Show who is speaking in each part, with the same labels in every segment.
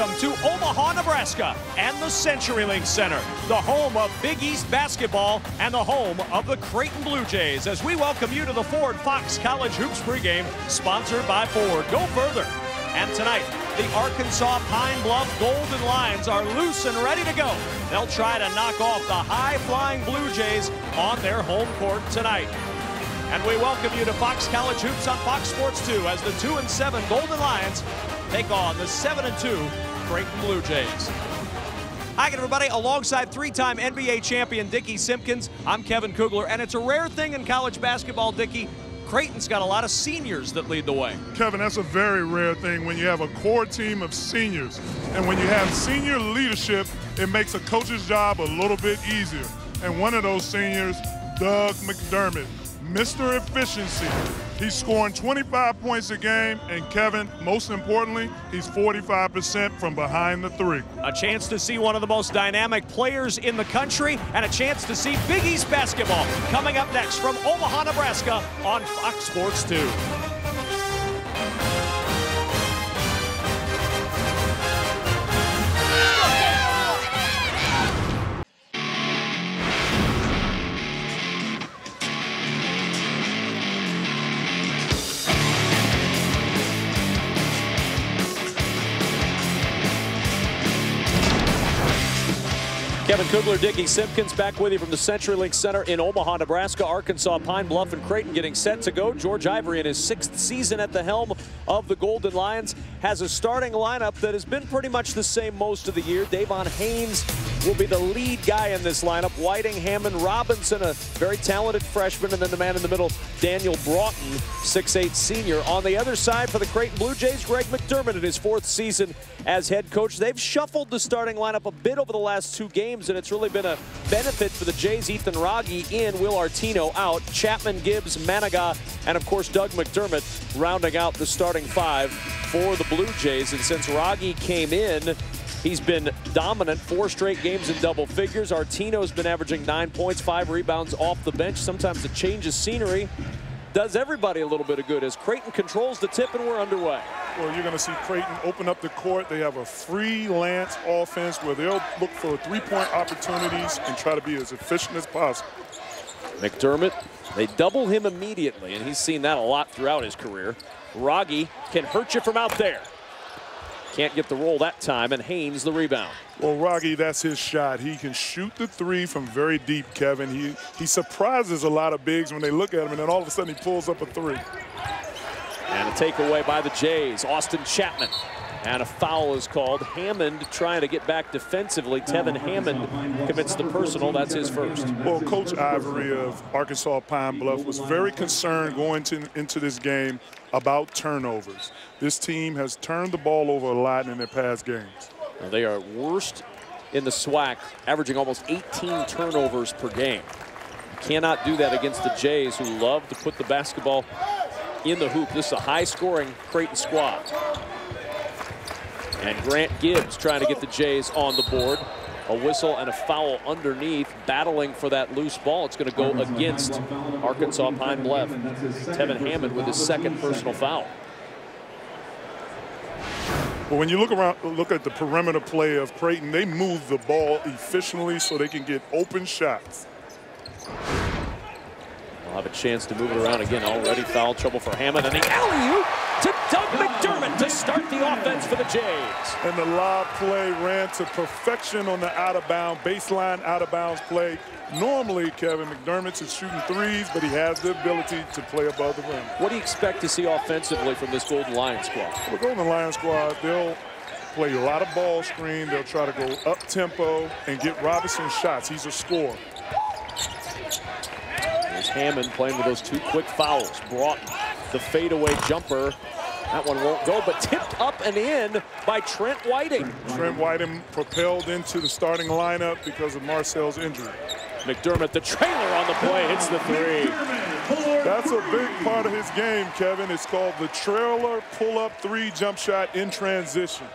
Speaker 1: welcome to Omaha, Nebraska and the CenturyLink Center, the home of Big East basketball and the home of the Creighton Blue Jays as we welcome you to the Ford Fox College Hoops pregame sponsored by Ford. Go further. And tonight, the Arkansas Pine Bluff Golden Lions are loose and ready to go. They'll try to knock off the high-flying Blue Jays on their home court tonight. And we welcome you to Fox College Hoops on Fox Sports 2 as the 2 and 7 Golden Lions take on the 7 and 2 Creighton Blue Jays. Hi again, everybody. Alongside three-time NBA champion Dickey Simpkins, I'm Kevin Kugler, and it's a rare thing in college basketball, Dickey. Creighton's got a lot of seniors that lead the way.
Speaker 2: Kevin, that's a very rare thing when you have a core team of seniors. And when you have senior leadership, it makes a coach's job a little bit easier. And one of those seniors, Doug McDermott, Mr. Efficiency. He's scoring 25 points a game, and Kevin, most importantly, he's 45% from behind the three.
Speaker 1: A chance to see one of the most dynamic players in the country, and a chance to see Big East basketball coming up next from Omaha, Nebraska on Fox Sports 2. Kevin Kugler, Dickey Simpkins back with you from the CenturyLink Center in Omaha, Nebraska. Arkansas, Pine Bluff, and Creighton getting set to go. George Ivory in his sixth season at the helm of the Golden Lions has a starting lineup that has been pretty much the same most of the year. Davon Haynes will be the lead guy in this lineup. Whiting, Hammond, Robinson, a very talented freshman, and then the man in the middle, Daniel Broughton, 6'8 senior. On the other side for the Creighton Blue Jays, Greg McDermott in his fourth season as head coach. They've shuffled the starting lineup a bit over the last two games, and it's really been a benefit for the Jays. Ethan Wragge in, Will Artino out, Chapman, Gibbs, Manigat, and of course Doug McDermott rounding out the starting five for the Blue Jays. And since Wragge came in, He's been dominant, four straight games in double figures. Artino's been averaging nine points, five rebounds off the bench. Sometimes a change of scenery does everybody a little bit of good as Creighton controls the tip and we're underway.
Speaker 2: Well, you're going to see Creighton open up the court. They have a freelance offense where they'll look for three-point opportunities and try to be as efficient as possible.
Speaker 1: McDermott, they double him immediately, and he's seen that a lot throughout his career. Wragge can hurt you from out there. Can't get the roll that time, and Haynes the rebound.
Speaker 2: Well, Wragge, that's his shot. He can shoot the three from very deep, Kevin. He, he surprises a lot of bigs when they look at him, and then all of a sudden he pulls up a three.
Speaker 1: And a takeaway by the Jays. Austin Chapman. And a foul is called. Hammond trying to get back defensively. Tevin Hammond commits the personal. That's his first.
Speaker 2: Well, Coach Ivory of Arkansas Pine Bluff was very concerned going to, into this game about turnovers. This team has turned the ball over a lot in their past games.
Speaker 1: Well, they are worst in the SWAC, averaging almost 18 turnovers per game. Cannot do that against the Jays, who love to put the basketball in the hoop. This is a high-scoring Creighton squad. And Grant Gibbs trying to get the Jays on the board. A whistle and a foul underneath, battling for that loose ball. It's going to go against Arkansas Pine Bluff. Tevin Hammond with his second personal foul.
Speaker 2: Well, when you look around, look at the perimeter play of Creighton, they move the ball efficiently so they can get open shots.
Speaker 1: We'll have a chance to move it around again. Already foul trouble for Hammond, and the alley-oop to Doug McDermott to start the offense for the Jays.
Speaker 2: And the lob play ran to perfection on the out-of-bound, baseline out-of-bounds play. Normally, Kevin McDermott is shooting threes, but he has the ability to play above the rim.
Speaker 1: What do you expect to see offensively from this Golden Lion squad?
Speaker 2: The Golden Lion squad, they'll play a lot of ball screen. They'll try to go up-tempo and get Robinson shots. He's a scorer.
Speaker 1: Hammond playing with those two quick fouls. Broughton the fadeaway jumper. That one won't go, but tipped up and in by Trent Whiting.
Speaker 2: Trent Whiting propelled into the starting lineup because of Marcel's injury.
Speaker 1: McDermott, the trailer on the play, hits the three.
Speaker 2: That's a big part of his game, Kevin. It's called the trailer pull-up three jump shot in transition.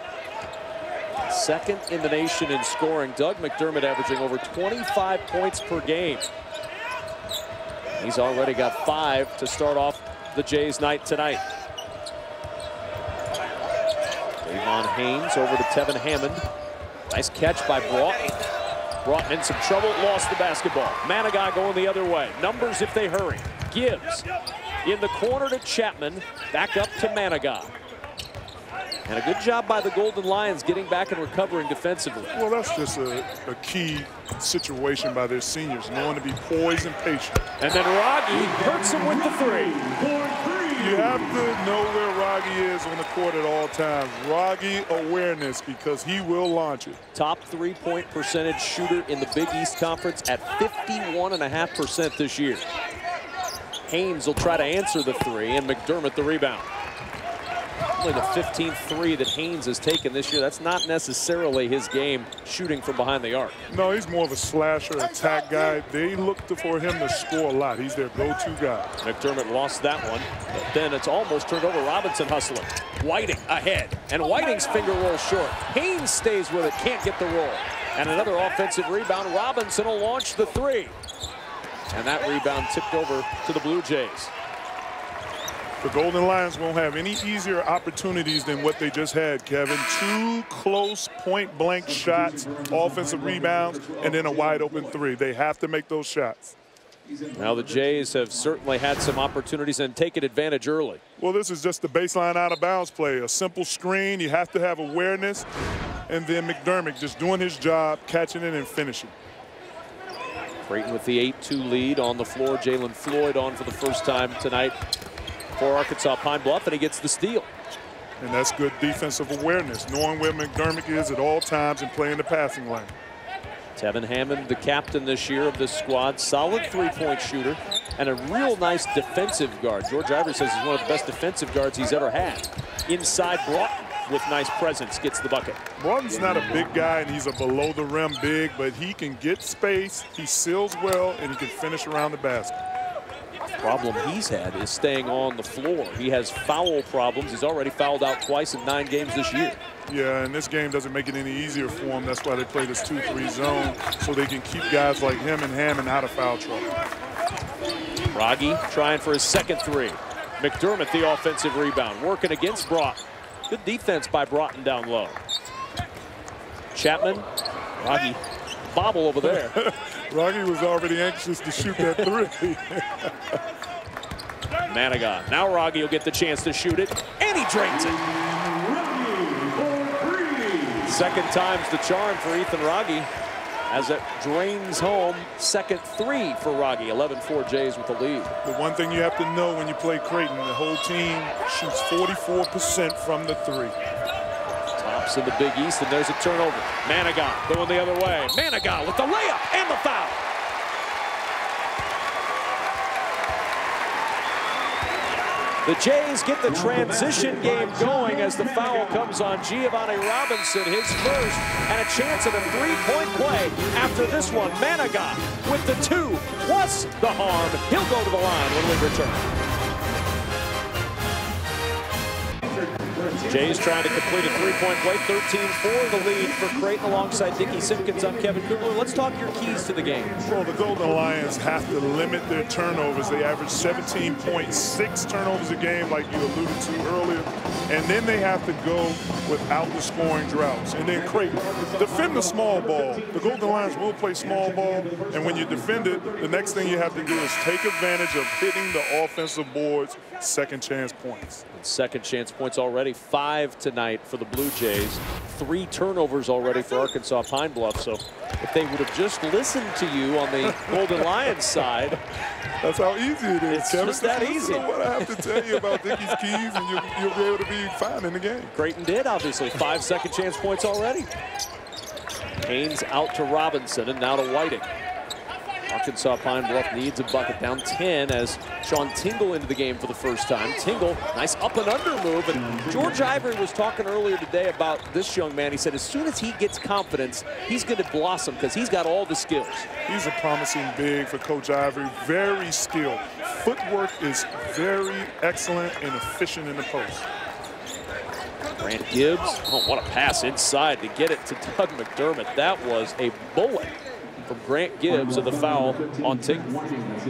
Speaker 1: Second in the nation in scoring. Doug McDermott averaging over 25 points per game. He's already got five to start off the Jays night tonight. Davon Haynes over to Tevin Hammond. Nice catch by Broughton. Broughton in some trouble, lost the basketball. Manigat going the other way. Numbers if they hurry. Gibbs in the corner to Chapman. Back up to Manigat. And a good job by the Golden Lions getting back and recovering defensively.
Speaker 2: Well, that's just a, a key situation by their seniors, knowing to be poised and patient.
Speaker 1: And then Wragge hurts him with the three.
Speaker 2: You have to know where Wragge is on the court at all times. Wragge awareness because he will launch it.
Speaker 1: Top three-point percentage shooter in the Big East Conference at 51.5% this year. Haynes will try to answer the three, and McDermott the rebound. The 15th three that Haynes has taken this year. That's not necessarily his game shooting from behind the arc.
Speaker 2: No, he's more of a slasher, attack guy. They look for him to score a lot. He's their go-to guy.
Speaker 1: McDermott lost that one, but then it's almost turned over. Robinson hustling. Whiting ahead, and Whiting's finger rolls short. Haynes stays with it, can't get the roll. And another offensive rebound. Robinson will launch the three. And that rebound tipped over to the Blue Jays.
Speaker 2: The Golden Lions won't have any easier opportunities than what they just had, Kevin. Two close point-blank shots, offensive rebounds, and then a wide-open three. They have to make those shots.
Speaker 1: Now the Jays have certainly had some opportunities and taken advantage early.
Speaker 2: Well, this is just the baseline out-of-bounds play. A simple screen. You have to have awareness. And then McDermott just doing his job, catching it and finishing.
Speaker 1: Creighton with the 8-2 lead on the floor. Jalen Floyd on for the first time tonight for Arkansas Pine Bluff, and he gets the steal.
Speaker 2: And that's good defensive awareness, knowing where McDermott is at all times and playing the passing lane.
Speaker 1: Tevin Hammond, the captain this year of this squad, solid three-point shooter and a real nice defensive guard. George Ivory says he's one of the best defensive guards he's ever had. Inside Broughton with nice presence gets the bucket.
Speaker 2: Broughton's not a big guy and he's a below the rim big, but he can get space, he seals well, and he can finish around the basket
Speaker 1: problem he's had is staying on the floor. He has foul problems. He's already fouled out twice in nine games this year.
Speaker 2: Yeah, and this game doesn't make it any easier for him. That's why they play this 2-3 zone, so they can keep guys like him and Hammond out of foul trouble.
Speaker 1: Wragge trying for his second three. McDermott the offensive rebound, working against Broughton. Good defense by Broughton down low. Chapman, Wragge bobble over there.
Speaker 2: Wragge was already anxious to shoot that three.
Speaker 1: Manigat. Now Wragge will get the chance to shoot it, and he drains it. Second time's the charm for Ethan Wragge as it drains home. Second three for Wragge. 11-4 Jays with the lead.
Speaker 2: The one thing you have to know when you play Creighton, the whole team shoots 44% from the three.
Speaker 1: In the Big East, and there's a turnover. Manigat going the other way. Manigat with the layup and the foul. The Jays get the transition game going as the foul comes on Giovanni Robinson, his first, and a chance at a three-point play after this one. Manigat with the two plus the harm. He'll go to the line when we return. Jays trying to complete a three-point play. 13-4 the lead for Creighton alongside Dickey Simpkins. I'm Kevin Kugler. Let's talk your keys to the game.
Speaker 2: Well, the Golden Lions have to limit their turnovers. They average 17.6 turnovers a game, like you alluded to earlier. And then they have to go without the scoring droughts. And then Creighton, defend the small ball. The Golden Lions will play small ball. And when you defend it, the next thing you have to do is take advantage of hitting the offensive boards second chance points.
Speaker 1: Second chance points already, five tonight for the Blue Jays. Three turnovers already for Arkansas Pine Bluff. So if they would have just listened to you on the Golden Lions side.
Speaker 2: That's how easy it is,
Speaker 1: It's
Speaker 2: Kevin.
Speaker 1: just that easy.
Speaker 2: what I have to tell you about Dickey's keys, and you'll, you'll be able to be fine in the game.
Speaker 1: Creighton did, obviously. Five second chance points already. Haynes out to Robinson and now to Whiting. Arkansas Pine Bluff needs a bucket down 10 as Sean Tingle into the game for the first time. Tingle, nice up and under move. And George Ivory was talking earlier today about this young man. He said as soon as he gets confidence, he's going to blossom because he's got all the skills.
Speaker 2: He's a promising big for Coach Ivory. Very skilled. Footwork is very excellent and efficient in the post.
Speaker 1: Grant Gibbs, oh, what a pass inside to get it to Doug McDermott. That was a bullet. From Grant Gibbs of the foul on Tingle.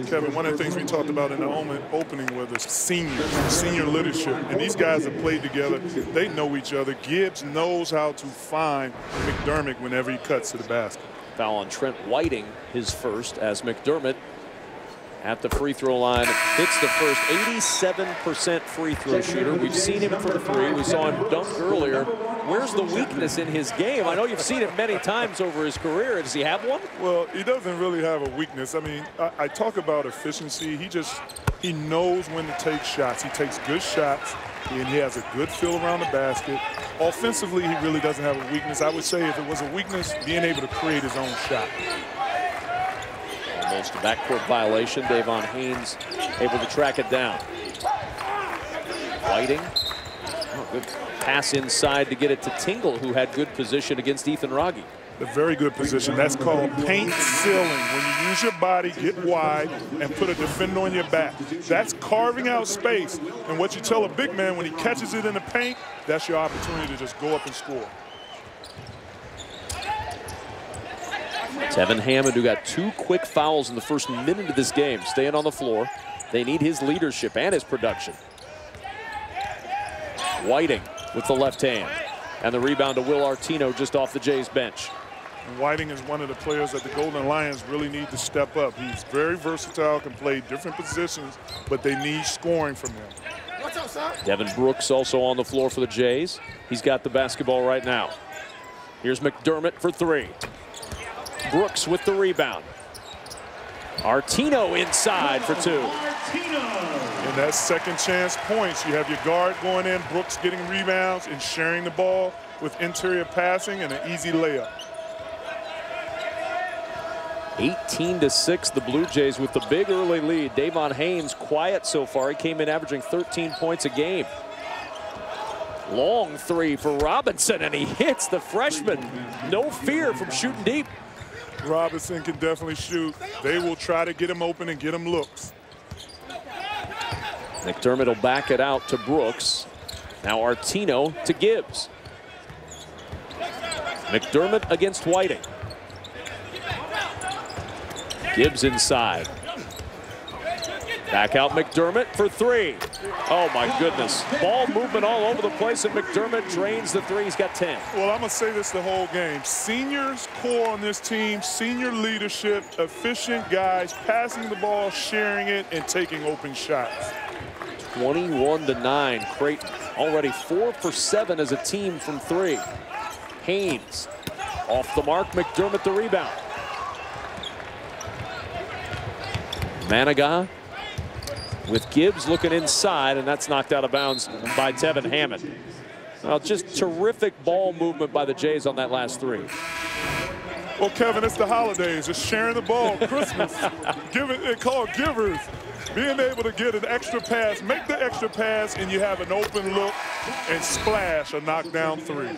Speaker 2: Kevin, one of the things we talked about in the opening was the seniors, senior leadership. And these guys have played together. They know each other. Gibbs knows how to find McDermott whenever he cuts to the basket.
Speaker 1: Foul on Trent Whiting, his first, as McDermott at the free throw line. Hits the first 87% free throw shooter. We've seen him from three. We saw him dunk earlier. Where's the weakness in his game? I know you've seen it many times over his career. Does he have one?
Speaker 2: Well, he doesn't really have a weakness. I mean, I, I talk about efficiency. He just, he knows when to take shots. He takes good shots and he has a good feel around the basket. Offensively, he really doesn't have a weakness. I would say if it was a weakness, being able to create his own shot.
Speaker 1: Almost a backcourt violation. Davon Haynes able to track it down. Whiting. Oh, good pass inside to get it to Tingle, who had good position against Ethan Wragge.
Speaker 2: A very good position. That's called paint sealing. When you use your body, get wide, and put a defender on your back. That's carving out space. And what you tell a big man when he catches it in the paint, that's your opportunity to just go up and score.
Speaker 1: Tevin Hammond, who got two quick fouls in the first minute of this game, staying on the floor. They need his leadership and his production. Whiting with the left hand. And the rebound to Will Artino just off the Jays bench.
Speaker 2: Whiting is one of the players that the Golden Lions really need to step up. He's very versatile, can play different positions, but they need scoring from him.
Speaker 1: Devin Brooks also on the floor for the Jays. He's got the basketball right now. Here's McDermott for three. Brooks with the rebound. Artino inside for two.
Speaker 2: And that second chance points. You have your guard going in, Brooks getting rebounds and sharing the ball with interior passing and an easy layup.
Speaker 1: 18 to 6, the Blue Jays with the big early lead. Davon Haynes quiet so far. He came in averaging 13 points a game. Long three for Robinson, and he hits the freshman. No fear from shooting deep.
Speaker 2: Robinson can definitely shoot. They will try to get him open and get him looks.
Speaker 1: McDermott will back it out to Brooks. Now Artino to Gibbs. McDermott against Whiting. Gibbs inside. Back out McDermott for three. Oh my goodness. Ball movement all over the place and McDermott drains the three. He's got 10.
Speaker 2: Well, I'm going to say this the whole game. Seniors core on this team, senior leadership, efficient guys, passing the ball, sharing it, and taking open shots.
Speaker 1: 21 to 9. Creighton already four for seven as a team from three. Haynes off the mark. McDermott the rebound. Manigat with Gibbs looking inside, and that's knocked out of bounds by Tevin Hammond. Well, just terrific ball movement by the Jays on that last three.
Speaker 2: Well, Kevin, it's the holidays. Just sharing the ball, Christmas. Give it, it called givers. Being able to get an extra pass, make the extra pass, and you have an open look and splash a knockdown three.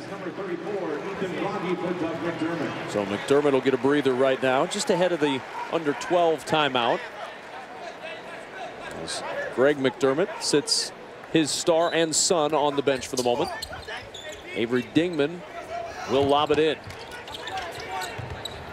Speaker 1: So McDermott will get a breather right now, just ahead of the under 12 timeout. As Greg McDermott sits his star and son on the bench for the moment. Avery Dingman will lob it in.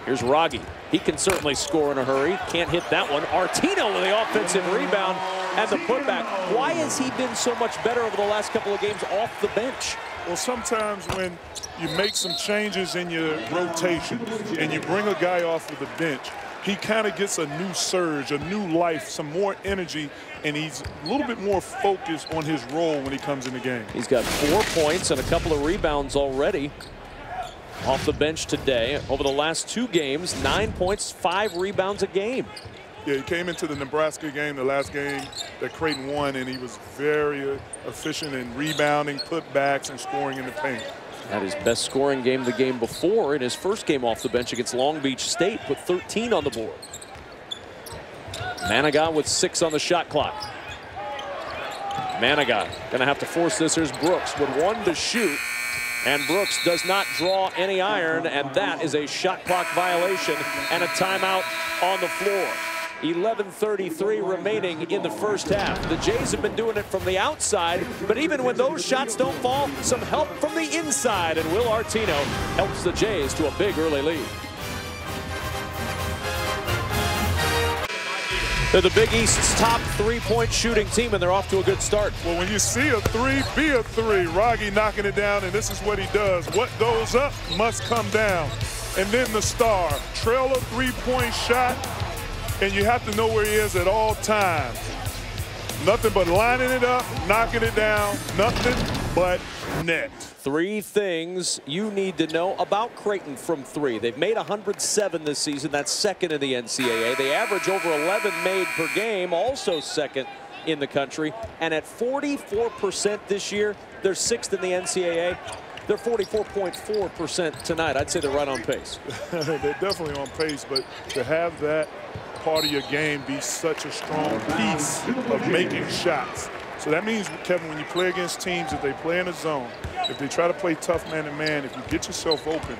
Speaker 1: Here's Wragge. He can certainly score in a hurry. Can't hit that one. Artino with the offensive rebound and the putback. Why has he been so much better over the last couple of games off the bench?
Speaker 2: Well, sometimes when you make some changes in your rotation and you bring a guy off of the bench, he kind of gets a new surge, a new life, some more energy, and he's a little bit more focused on his role when he comes in the game.
Speaker 1: He's got four points and a couple of rebounds already off the bench today. Over the last two games, nine points, five rebounds a game.
Speaker 2: Yeah, he came into the Nebraska game, the last game that Creighton won, and he was very uh, efficient in rebounding, putbacks, and scoring in the paint.
Speaker 1: Had his best scoring game the game before in his first game off the bench against Long Beach State, put 13 on the board. Manigat with six on the shot clock. Manigat gonna have to force this. Here's Brooks with one to shoot. And Brooks does not draw any iron, and that is a shot clock violation and a timeout on the floor. 11.33 remaining in the first half. The Jays have been doing it from the outside, but even when those shots don't fall, some help from the inside, and Will Artino helps the Jays to a big early lead. They're the Big East's top three-point shooting team, and they're off to a good start.
Speaker 2: Well, when you see a three, be a three. Wragge knocking it down, and this is what he does. What goes up must come down. And then the star, trail a three-point shot, and you have to know where he is at all times. Nothing but lining it up, knocking it down, nothing but net.
Speaker 1: Three things you need to know about Creighton from three. They've made 107 this season. That's second in the NCAA. They average over 11 made per game, also second in the country. And at 44% this year, they're sixth in the NCAA. They're 44.4% tonight. I'd say they're right on pace.
Speaker 2: they're definitely on pace, but to have that part of your game be such a strong piece of making shots. So that means, Kevin, when you play against teams, if they play in a zone, if they try to play tough man to man, if you get yourself open,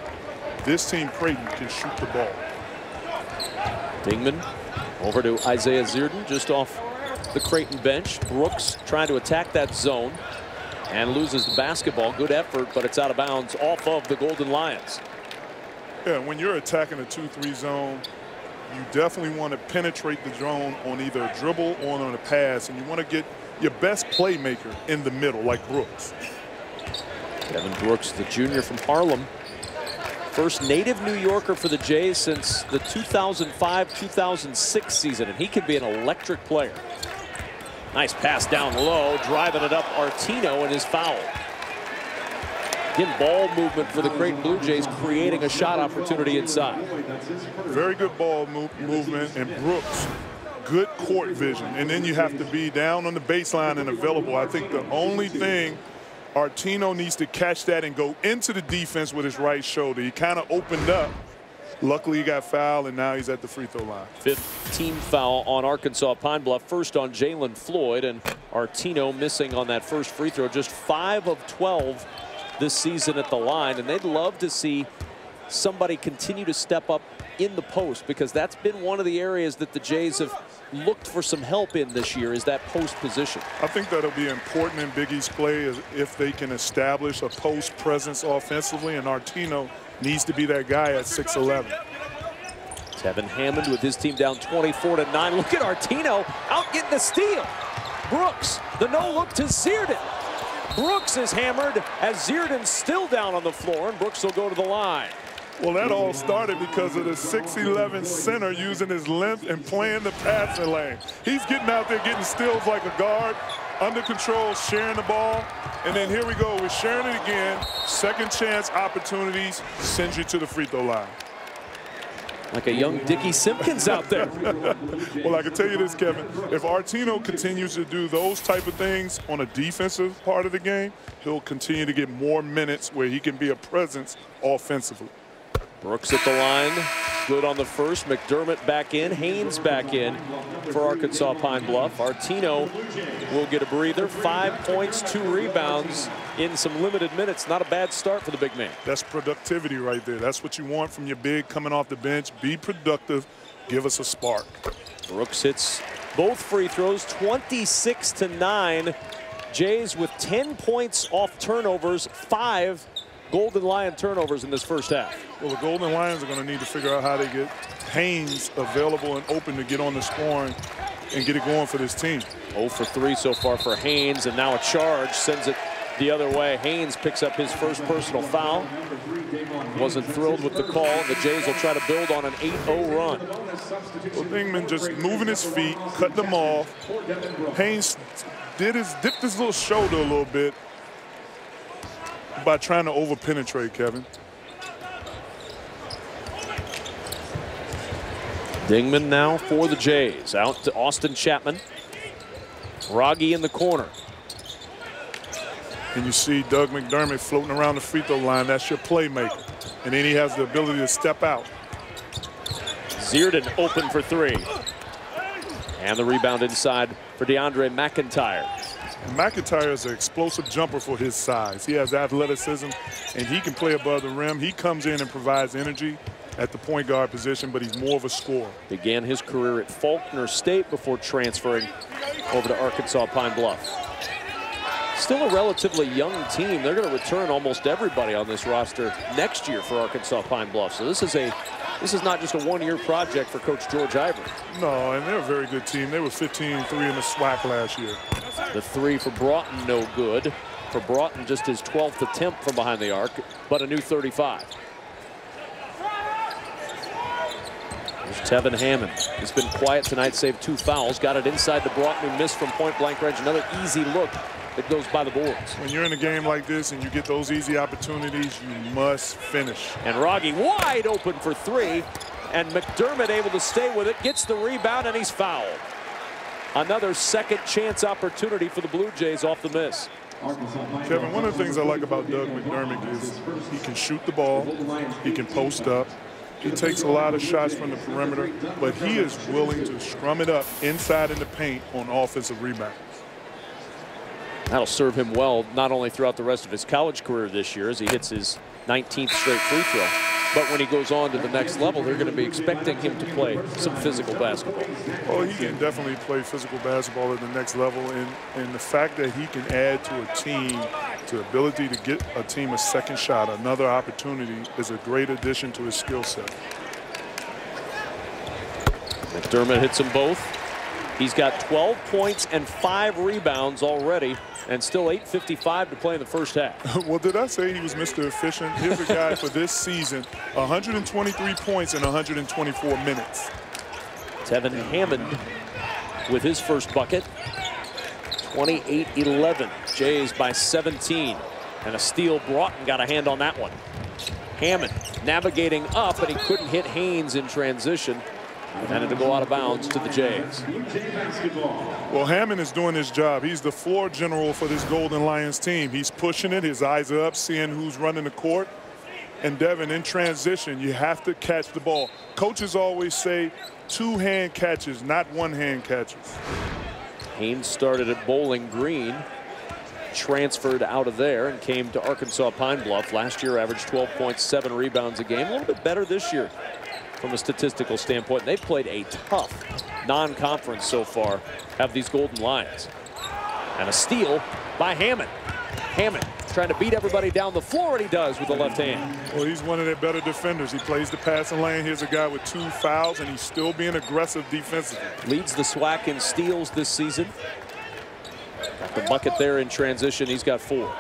Speaker 2: this team, Creighton, can shoot the ball.
Speaker 1: Dingman over to Isaiah Zierden, just off the Creighton bench. Brooks trying to attack that zone and loses the basketball. Good effort, but it's out of bounds off of the Golden Lions.
Speaker 2: Yeah, when you're attacking a 2-3 zone, you definitely want to penetrate the zone on either a dribble or on a pass, and you want to get your best playmaker in the middle, like Brooks.
Speaker 1: Kevin Brooks, the junior from Harlem. First native New Yorker for the Jays since the 2005-2006 season, and he could be an electric player. Nice pass down low, driving it up Artino and his foul. Again, ball movement for the Creighton Blue Jays, creating a shot opportunity inside.
Speaker 2: Very good ball move movement, and Brooks, good court vision. And then you have to be down on the baseline and available. I think the only thing Artino needs to catch that and go into the defense with his right shoulder. He kind of opened up. Luckily, he got fouled, and now he's at the free throw line.
Speaker 1: Fifth team foul on Arkansas Pine Bluff. First on Jalen Floyd, and Artino missing on that first free throw. Just 5 of 12 this season at the line, and they'd love to see somebody continue to step up in the post because that's been one of the areas that the Jays have looked for some help in this year is that post position.
Speaker 2: I think that'll be important in Big East play if they can establish a post presence offensively, and Artino needs to be that guy at 6'11".
Speaker 1: Tevin Hammond with his team down 24 to 9. Look at Artino out getting the steal. Brooks, the no look to Zierden. Brooks is hammered as Zierden's still down on the floor, and Brooks will go to the line.
Speaker 2: Well, that all started because of the 6'11 center using his length and playing the passing lane. He's getting out there getting steals like a guard, under control, sharing the ball. And then here we go, we're sharing it again. Second chance opportunities sends you to the free throw line.
Speaker 1: Like a young Dickey Simpkins out there.
Speaker 2: well, I can tell you this, Kevin. If Artino continues to do those type of things on a defensive part of the game, he'll continue to get more minutes where he can be a presence offensively.
Speaker 1: Brooks at the line. Good on the first. McDermott back in. Haynes back in for Arkansas Pine Bluff. Artino will get a breather. Five points, two rebounds in some limited minutes. Not a bad start for the big man.
Speaker 2: That's productivity right there. That's what you want from your big coming off the bench. Be productive. Give us a spark.
Speaker 1: Brooks hits both free throws, 26 to 9. Jays with 10 points off turnovers, five Golden Lion turnovers in this first half.
Speaker 2: Well, the Golden Lions are going to need to figure out how to get Haynes available and open to get on the scoring and get it going for this team.
Speaker 1: 0 for 3 so far for Haynes, and now a charge sends it the other way. Haynes picks up his first personal foul. Wasn't thrilled with the call. The Jays will try to build on an 8-0 run.
Speaker 2: Well, Dingman just moving his feet, cut them off. Haynes did his dipped his little shoulder a little bit, by trying to over-penetrate, Kevin.
Speaker 1: Dingman now for the Jays. Out to Austin Chapman. Wragge in the corner.
Speaker 2: And you see Doug McDermott floating around the free throw line. That's your playmaker. And then he has the ability to step out.
Speaker 1: Zierden open for three. And the rebound inside for DeAndre McIntyre.
Speaker 2: McIntyre is an explosive jumper for his size. He has athleticism, and he can play above the rim. He comes in and provides energy at the point guard position, but he's more of a scorer.
Speaker 1: Began his career at Faulkner State before transferring over to Arkansas Pine Bluff. Still a relatively young team. They're going to return almost everybody on this roster next year for Arkansas Pine Bluff. So this is a this is not just a one-year project for Coach George Ivory.
Speaker 2: No, and they're a very good team. They were 15-3 in the SWAC last year.
Speaker 1: The three for Broughton, no good. For Broughton, just his 12th attempt from behind the arc, but a new 35. There's Tevin Hammond. He's been quiet tonight, saved two fouls. Got it inside the Broughton, who missed from point blank range. Another easy look that goes by the boards.
Speaker 2: When you're in a game like this and you get those easy opportunities, you must finish.
Speaker 1: And Wragge wide open for three. And McDermott able to stay with it, gets the rebound, and he's fouled. Another second chance opportunity for the Blue Jays off the miss.
Speaker 2: Kevin, one of the things I like about Doug McDermott is he can shoot the ball, he can post up, he takes a lot of shots from the perimeter, but he is willing to scrum it up inside in the paint on offensive rebounds.
Speaker 1: That'll serve him well, not only throughout the rest of his college career this year as he hits his 19th straight free throw, but when he goes on to the next level, they're going to be expecting him to play some physical basketball.
Speaker 2: Oh, he can definitely play physical basketball at the next level, and, and the fact that he can add to a team, to ability to get a team a second shot, another opportunity, is a great addition to his skill set.
Speaker 1: McDermott hits them both. He's got 12 points and five rebounds already and still 8.55 to play in the first half.
Speaker 2: well, did I say he was Mr. Efficient? Here's a guy for this season, 123 points in 124 minutes.
Speaker 1: Tevin Hammond with his first bucket. 28-11. Jays by 17. And a steal. Broughton got a hand on that one. Hammond navigating up, and he couldn't hit Haynes in transition. And it'll go out of bounds to the Jays.
Speaker 2: Well, Hammond is doing his job. He's the floor general for this Golden Lions team. He's pushing it. His eyes are up, seeing who's running the court. And Devin, in transition, you have to catch the ball. Coaches always say two-hand catches, not one-hand catches.
Speaker 1: Haynes started at Bowling Green, transferred out of there and came to Arkansas Pine Bluff. Last year averaged 12.7 rebounds a game. A little bit better this year from a statistical standpoint. They've played a tough non-conference so far, have these Golden Lions. And a steal by Hammond. Hammond trying to beat everybody down the floor, and he does with the left hand.
Speaker 2: Well, he's one of their better defenders. He plays the passing lane. Here's a guy with two fouls, and he's still being aggressive defensively.
Speaker 1: Leads the SWAC in steals this season. Got the bucket there in transition. He's got four.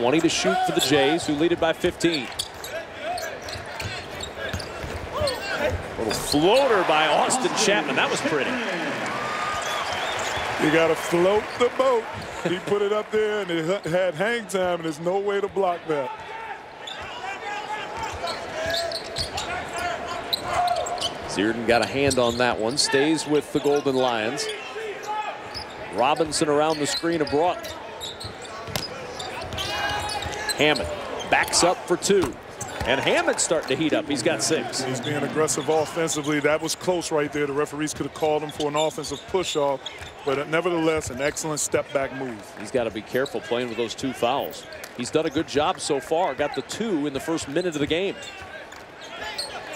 Speaker 1: 20 to shoot for the Jays, who lead it by 15. Little floater by Austin Chapman. That was pretty.
Speaker 2: You got to float the boat. He put it up there, and it had hang time, and there's no way to block that.
Speaker 1: Zierden got a hand on that one. Stays with the Golden Lions. Robinson around the screen of Broughton. Hammond backs up for two. And Hammond's starting to heat up. He's got six.
Speaker 2: He's being aggressive offensively. That was close right there. The referees could have called him for an offensive push-off, but nevertheless, an excellent step-back move.
Speaker 1: He's got to be careful playing with those two fouls. He's done a good job so far. Got the two in the first minute of the game.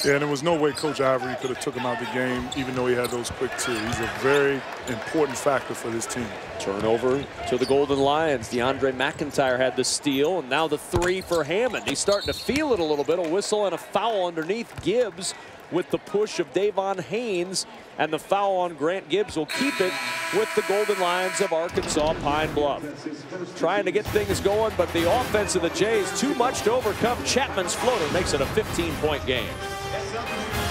Speaker 2: Yeah, and there was no way Coach Ivory could have took him out of the game, even though he had those quick two. He's a very important factor for this team.
Speaker 1: Turnover to the Golden Lions. DeAndre McIntyre had the steal, and now the three for Hammond. He's starting to feel it a little bit. A whistle and a foul underneath Gibbs with the push of Davon Haynes, and the foul on Grant Gibbs will keep it with the Golden Lions of Arkansas Pine Bluff. Trying to get things going, but the offense of the Jays too much to overcome. Chapman's floater makes it a 15-point game. That's something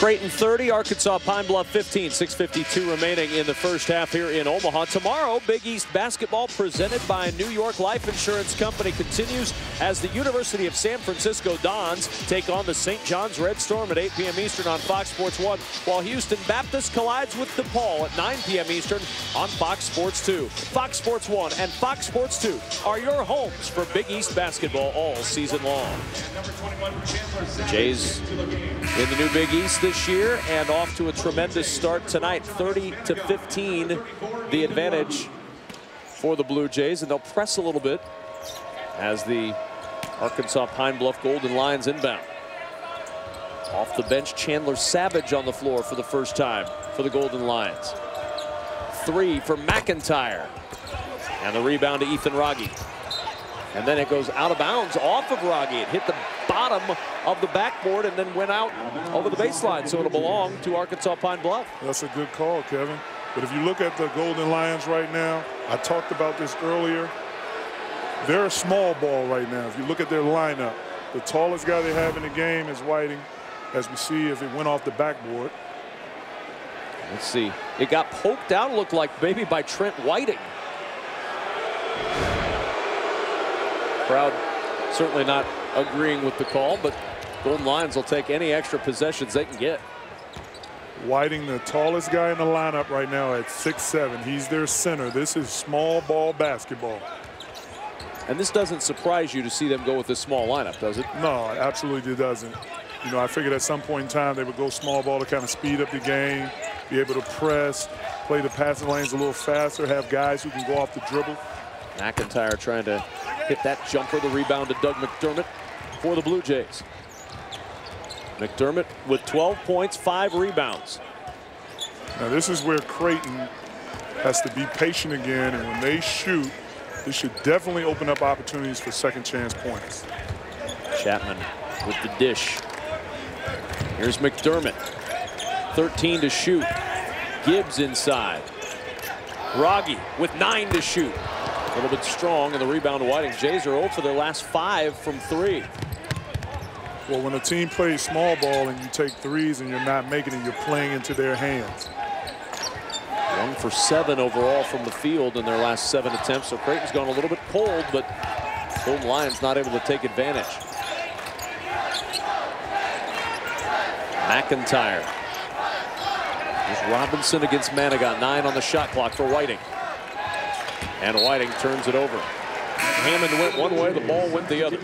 Speaker 1: Creighton 30, Arkansas Pine Bluff 15, 6.52 remaining in the first half here in Omaha. Tomorrow, Big East basketball presented by New York Life Insurance Company continues as the University of San Francisco Dons take on the St. John's Red Storm at 8 p.m. Eastern on Fox Sports 1, while Houston Baptist collides with DePaul at 9 p.m. Eastern on Fox Sports 2. Fox Sports 1 and Fox Sports 2 are your homes for Big East basketball all season long. The Jays in the new Big East this year and off to a tremendous start tonight 30 to 15 the advantage for the Blue Jays and they'll press a little bit as the Arkansas Pine Bluff Golden Lions inbound. Off the bench Chandler Savage on the floor for the first time for the Golden Lions. Three for McIntyre and the rebound to Ethan Wragge. And then it goes out of bounds off of Wragge. It hit the bottom of the backboard and then went out over the baseline. So it'll belong to Arkansas Pine Bluff.
Speaker 2: That's a good call, Kevin. But if you look at the Golden Lions right now, I talked about this earlier. They're a small ball right now. If you look at their lineup, the tallest guy they have in the game is Whiting, as we see if it went off the backboard.
Speaker 1: Let's see. It got poked out, looked like maybe by Trent Whiting. Crowd certainly not agreeing with the call, but Golden Lions will take any extra possessions they can get.
Speaker 2: Whiting, the tallest guy in the lineup right now at six seven. He's their center. This is small ball basketball.
Speaker 1: And this doesn't surprise you to see them go with this small lineup, does it?
Speaker 2: No, absolutely doesn't. You know, I figured at some point in time they would go small ball to kind of speed up the game, be able to press, play the passing lanes a little faster, have guys who can go off the dribble.
Speaker 1: McIntyre trying to hit that jumper. The rebound to Doug McDermott for the Blue Jays. McDermott with 12 points, five rebounds.
Speaker 2: Now this is where Creighton has to be patient again, and when they shoot, this should definitely open up opportunities for second chance points.
Speaker 1: Chapman with the dish. Here's McDermott. 13 to shoot. Gibbs inside. Wragge with nine to shoot. A little bit strong in the rebound to Whiting. Jays are 0 for their last five from three.
Speaker 2: Well, when a team plays small ball and you take threes and you're not making it, you're playing into their hands.
Speaker 1: One for seven overall from the field in their last seven attempts. So Creighton's gone a little bit cold, but Golden Lions not able to take advantage. McIntyre. There's Robinson against Manigat. Nine on the shot clock for Whiting. And Whiting turns it over. Hammond went one way, the ball went the other.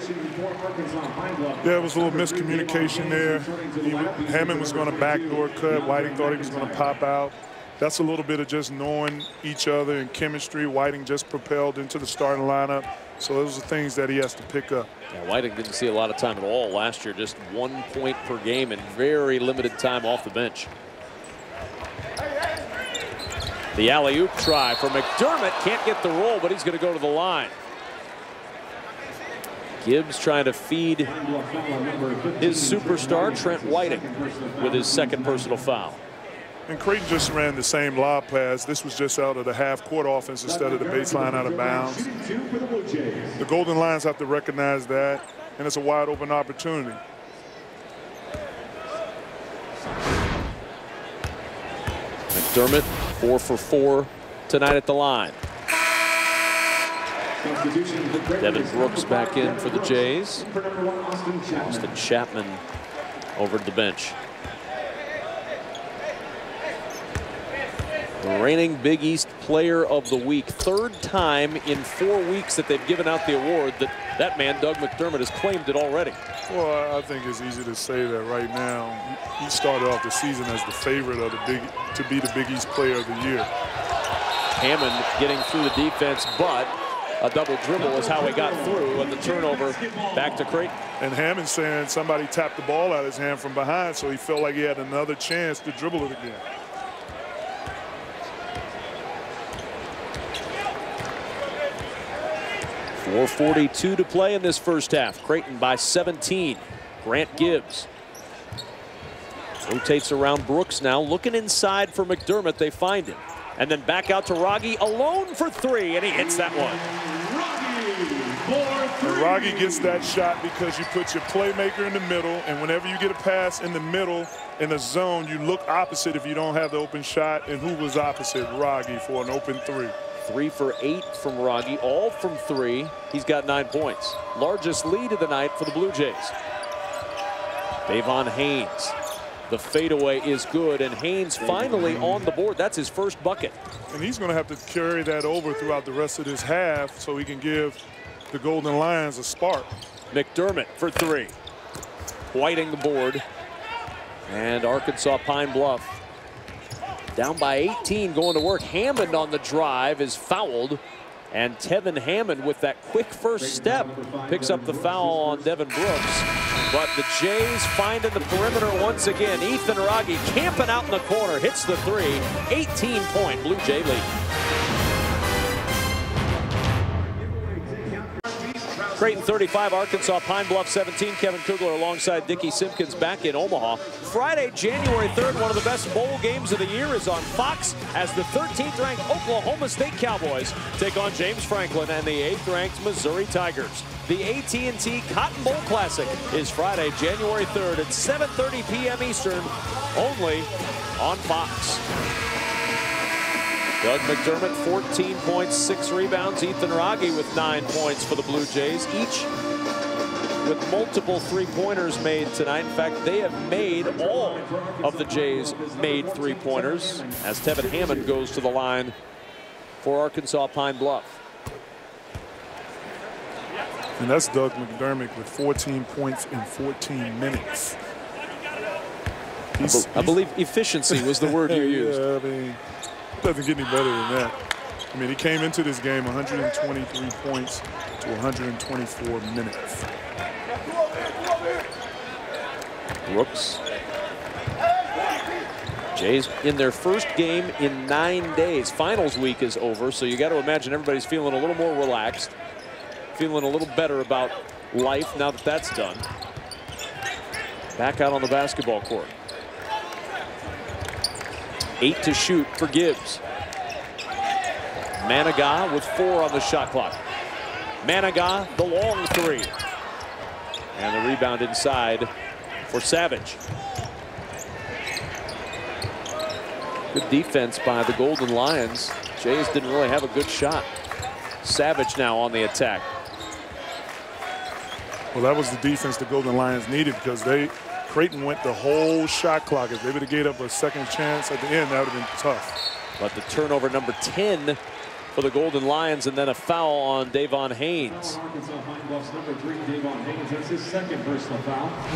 Speaker 2: Yeah, it was a little miscommunication there. He, Hammond was going to backdoor cut. Whiting thought he was going to pop out. That's a little bit of just knowing each other and chemistry. Whiting just propelled into the starting lineup. So those are things that he has to pick up.
Speaker 1: Yeah, Whiting didn't see a lot of time at all last year. Just one point per game and very limited time off the bench. The alley-oop try for McDermott. Can't get the roll, but he's going to go to the line. Gibbs trying to feed his superstar, Trent Whiting, with his second personal foul.
Speaker 2: And Creighton just ran the same lob pass. This was just out of the half-court offense instead of the baseline out of bounds. The Golden Lions have to recognize that, and it's a wide-open opportunity.
Speaker 1: McDermott, four for four tonight at the line. Devin Brooks back in for the Jays. Austin Chapman over to the bench. The reigning Big East Player of the Week. Third time in four weeks that they've given out the award that that man, Doug McDermott, has claimed it already.
Speaker 2: Well, I think it's easy to say that right now. He started off the season as the favorite of the big to be the Big East Player of the Year.
Speaker 1: Hammond getting through the defense, but a double dribble is how he got through and the turnover back to Creighton.
Speaker 2: And Hammond saying somebody tapped the ball out of his hand from behind, so he felt like he had another chance to dribble it again.
Speaker 1: 4.42 to play in this first half. Creighton by 17. Grant Gibbs rotates around Brooks now, looking inside for McDermott. They find him. And then back out to Wragge alone for three, and he hits that one.
Speaker 2: And Wragge gets that shot because you put your playmaker in the middle, and whenever you get a pass in the middle in a zone, you look opposite if you don't have the open shot. And who was opposite? Wragge for an open three.
Speaker 1: Three for eight from Wragge, all from three. He's got nine points. Largest lead of the night for the Blue Jays. Davon Haynes. The fadeaway is good, and Haynes finally on the board. That's his first bucket.
Speaker 2: And he's going to have to carry that over throughout the rest of this half so he can give the Golden Lions a spark.
Speaker 1: McDermott for three. Whiting the board. And Arkansas Pine Bluff down by 18 going to work. Hammond on the drive is fouled. And Tevin Hammond with that quick first step picks up the foul on Devin Brooks. But the Jays finding the perimeter once again. Ethan Wragge camping out in the corner, hits the three. 18 point Blue Jay lead. Creighton 35, Arkansas Pine Bluff 17. Kevin Kugler alongside Dickey Simpkins back in Omaha. Friday, January 3rd, one of the best bowl games of the year is on Fox as the 13th ranked Oklahoma State Cowboys take on James Franklin and the 8th ranked Missouri Tigers. The AT&T Cotton Bowl Classic is Friday, January 3rd at 7.30 p.m. Eastern, only on Fox. Doug McDermott, 14 points, six rebounds. Ethan Wragge with nine points for the Blue Jays, each with multiple three-pointers made tonight. In fact, they have made all of the Jays made three-pointers as Tevin Hammond goes to the line for Arkansas Pine Bluff.
Speaker 2: And that's Doug McDermott with 14 points in 14 minutes.
Speaker 1: He's, I, believe efficiency was the word you used.
Speaker 2: yeah, I mean, doesn't get any better than that. I mean, he came into this game 123 points to 124 minutes.
Speaker 1: Brooks. Jays in their first game in nine days. Finals week is over, so you got to imagine everybody's feeling a little more relaxed, feeling a little better about life now that that's done. Back out on the basketball court. Eight to shoot for Gibbs. Manigat with four on the shot clock. Manigat, the long three. And the rebound inside for Savage. Good defense by the Golden Lions. Jays didn't really have a good shot. Savage now on the attack.
Speaker 2: Well, that was the defense the Golden Lions needed because they Creighton went the whole shot clock. If they would have gave up a second chance at the end, that would have been tough.
Speaker 1: But the turnover number 10 for the Golden Lions, and then a foul on Davon Haynes.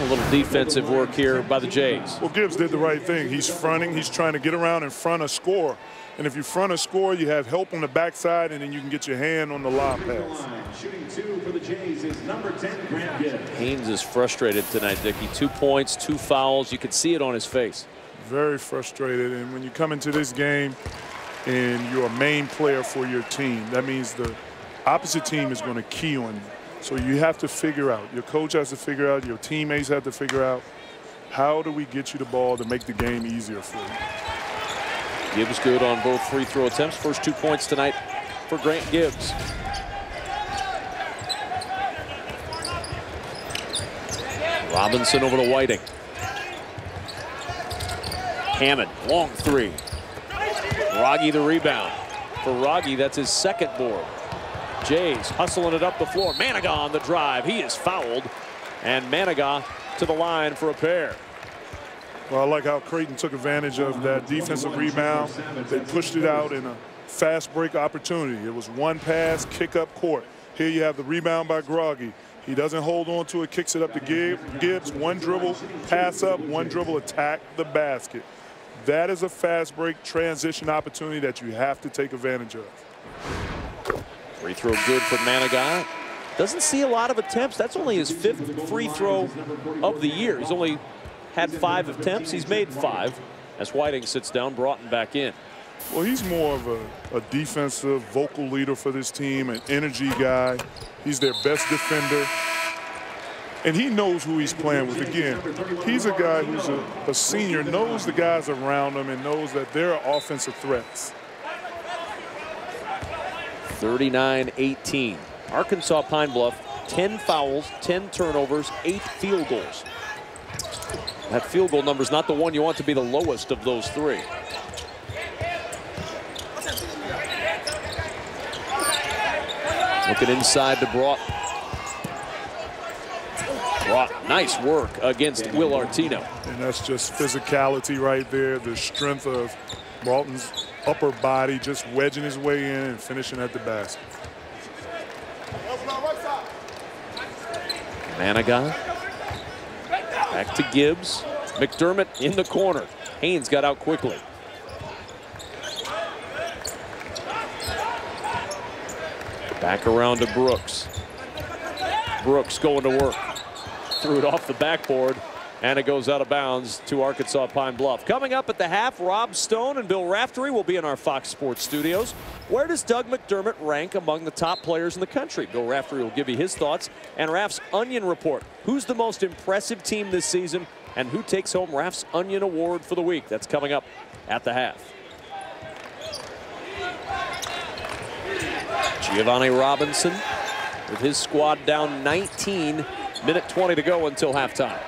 Speaker 1: A little defensive work here by the Jays.
Speaker 2: Well, Gibbs did the right thing. He's fronting. He's trying to get around in front of score. And if you front a score, you have help on the backside, and then you can get your hand on the lob pass. Shooting two for the
Speaker 1: Jays is number 10, Grant Gibbs. Haynes is frustrated tonight, Dickey. Two points, two fouls. You can see it on his face.
Speaker 2: Very frustrated. And when you come into this game and you're a main player for your team, that means the opposite team is going to key on you. So you have to figure out, your coach has to figure out, your teammates have to figure out, how do we get you the ball to make the game easier for you?
Speaker 1: Gibbs good on both free throw attempts. First two points tonight for Grant Gibbs. Robinson over to Whiting. Hammond, long three. Wragge the rebound. For Wragge, that's his second board. Jays hustling it up the floor. Manigat on the drive. He is fouled. And Manigat to the line for a pair.
Speaker 2: Well, I like how Creighton took advantage of that defensive rebound. They pushed it out in a fast break opportunity. It was one pass, kick up court. Here you have the rebound by Wragge. He doesn't hold on to it, kicks it up to Gibbs. One dribble, pass up, one dribble, attack the basket. That is a fast break transition opportunity that you have to take advantage of.
Speaker 1: Free throw good for Manigat. Doesn't see a lot of attempts. That's only his fifth free throw of the year. He's only had five attempts. He's made five as Whiting sits down, Broughton back in.
Speaker 2: Well, he's more of a, a, defensive vocal leader for this team, an energy guy. He's their best defender. And he knows who he's playing with. Again, he's a guy who's a, a senior, knows the guys around him, and knows that they're offensive threats.
Speaker 1: 39-18. Arkansas Pine Bluff, 10 fouls, 10 turnovers, 8 field goals. That field goal number is not the one you want to be the lowest of those three. Looking inside to Brock. Brock, nice work against Will Artino.
Speaker 2: And that's just physicality right there, the strength of Broughton's upper body, just wedging his way in and finishing at the basket.
Speaker 1: Manigat Back to Gibbs. McDermott in the corner. Haynes got out quickly. Back around to Brooks. Brooks going to work. Threw it off the backboard. And it goes out of bounds to Arkansas Pine Bluff. Coming up at the half, Rob Stone and Bill Raftery will be in our Fox Sports studios. Where does Doug McDermott rank among the top players in the country? Bill Raftery will give you his thoughts and Raf's Onion Report. Who's the most impressive team this season and who takes home Raf's Onion Award for the week? That's coming up at the half. Giovanni Robinson with his squad down 19, minute 20 to go until halftime.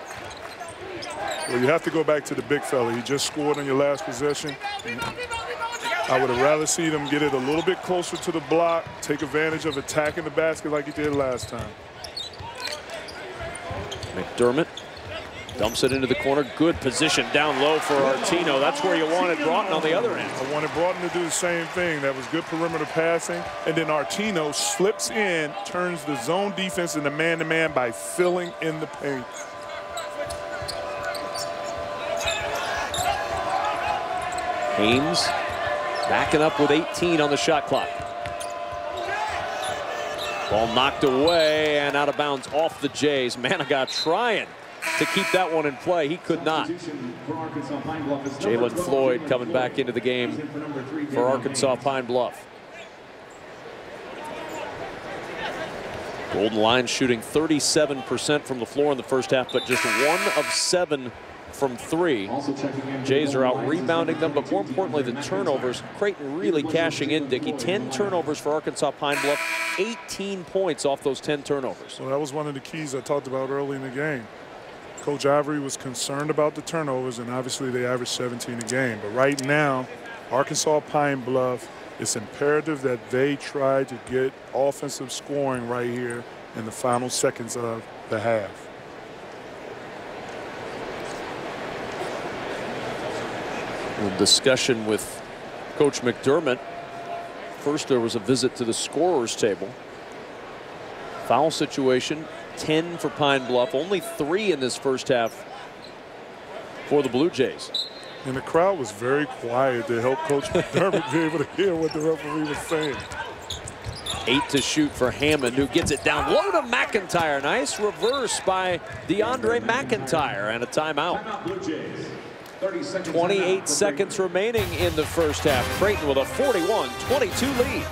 Speaker 2: Well, you have to go back to the big fella. He just scored on your last possession. I would have rather seen him get it a little bit closer to the block, take advantage of attacking the basket like he did last time.
Speaker 1: McDermott dumps it into the corner. Good position down low for Artino. That's where you wanted Broughton on the other end.
Speaker 2: I wanted Broughton to do the same thing. That was good perimeter passing. And then Artino slips in, turns the zone defense into man-to-man -man by filling in the paint.
Speaker 1: Haynes backing up with 18 on the shot clock. Ball knocked away and out of bounds off the Jays. Manigat trying to keep that one in play. He could not. Jalen Floyd coming back into the game for Arkansas Pine Bluff. Golden Lions shooting 37% from the floor in the first half, but just one of seven from three. Jays are out rebounding them, but more importantly, the turnovers. Creighton really cashing in, Dickey. 10 turnovers for Arkansas Pine Bluff, 18 points off those 10 turnovers.
Speaker 2: Well, that was one of the keys I talked about early in the game. Coach Ivory was concerned about the turnovers, and obviously they averaged 17 a game. But right now, Arkansas Pine Bluff, it's imperative that they try to get offensive scoring right here in the final seconds of the half.
Speaker 1: Discussion with Coach McDermott. First, there was a visit to the scorer's table. Foul situation, 10 for Pine Bluff, only three in this first half for the Blue Jays.
Speaker 2: And the crowd was very quiet to help Coach McDermott be able to hear what the referee was saying.
Speaker 1: Eight to shoot for Hammond, who gets it down low to McIntyre. Nice reverse by DeAndre McIntyre and a timeout. 28 seconds remaining in the first half. Creighton with a 41-22 lead.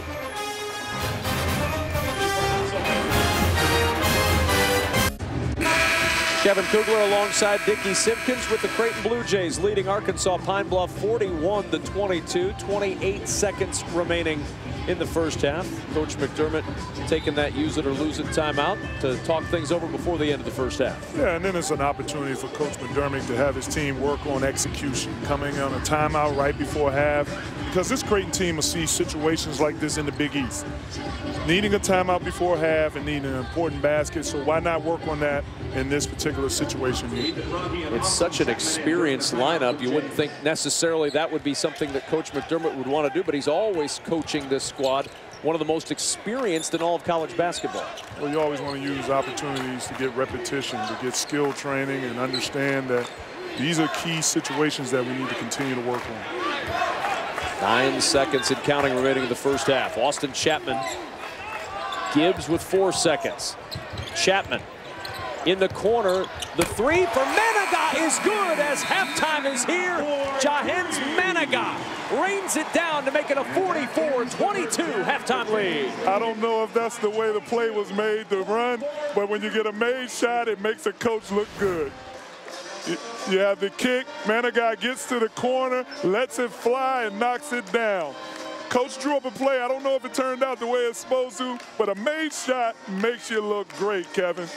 Speaker 1: Kevin Kugler alongside Dickey Simpkins with the Creighton Blue Jays leading Arkansas Pine Bluff 41 to 22. 28 seconds remaining in the first half. Coach McDermott taking that use it or lose it timeout to talk things over before the end of the first half.
Speaker 2: Yeah, and then it's an opportunity for Coach McDermott to have his team work on execution, coming on a timeout right before half, because this Creighton team will see situations like this in the Big East. Needing a timeout before half and needing an important basket, so why not work on that in this particular situation
Speaker 1: It's such an experienced lineup. You wouldn't think necessarily that would be something that Coach McDermott would want to do, but he's always coaching this squad one of the most experienced in all of college basketball.
Speaker 2: Well, you always want to use opportunities to get repetition, to get skill training and understand that these are key situations that we need to continue to work on.
Speaker 1: Nine seconds and counting remaining in the first half. Austin Chapman. Gibbs with four seconds. Chapman in the corner. The three for Manigat is good as halftime is here. Jahenns Manigat rains it down to make it a 44-22 halftime lead.
Speaker 2: I don't know if that's the way the play was made to run, but when you get a made shot, it makes a coach look good. You have the kick, Manigat gets to the corner, lets it fly, and knocks it down. Coach drew up a play. I don't know if it turned out the way it's supposed to, but a made shot makes you look great, Kevin.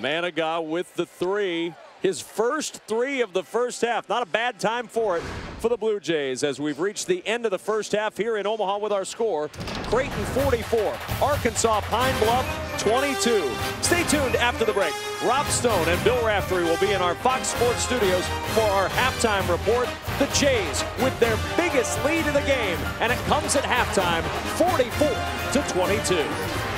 Speaker 1: Manigat with the three. His first three of the first half. Not a bad time for it for the Blue Jays as we've reached the end of the first half here in Omaha with our score. Creighton 44, Arkansas Pine Bluff 22. Stay tuned after the break. Rob Stone and Bill Raftery will be in our Fox Sports studios for our halftime report. The Jays with their biggest lead of the game, and it comes at halftime 44 to 22.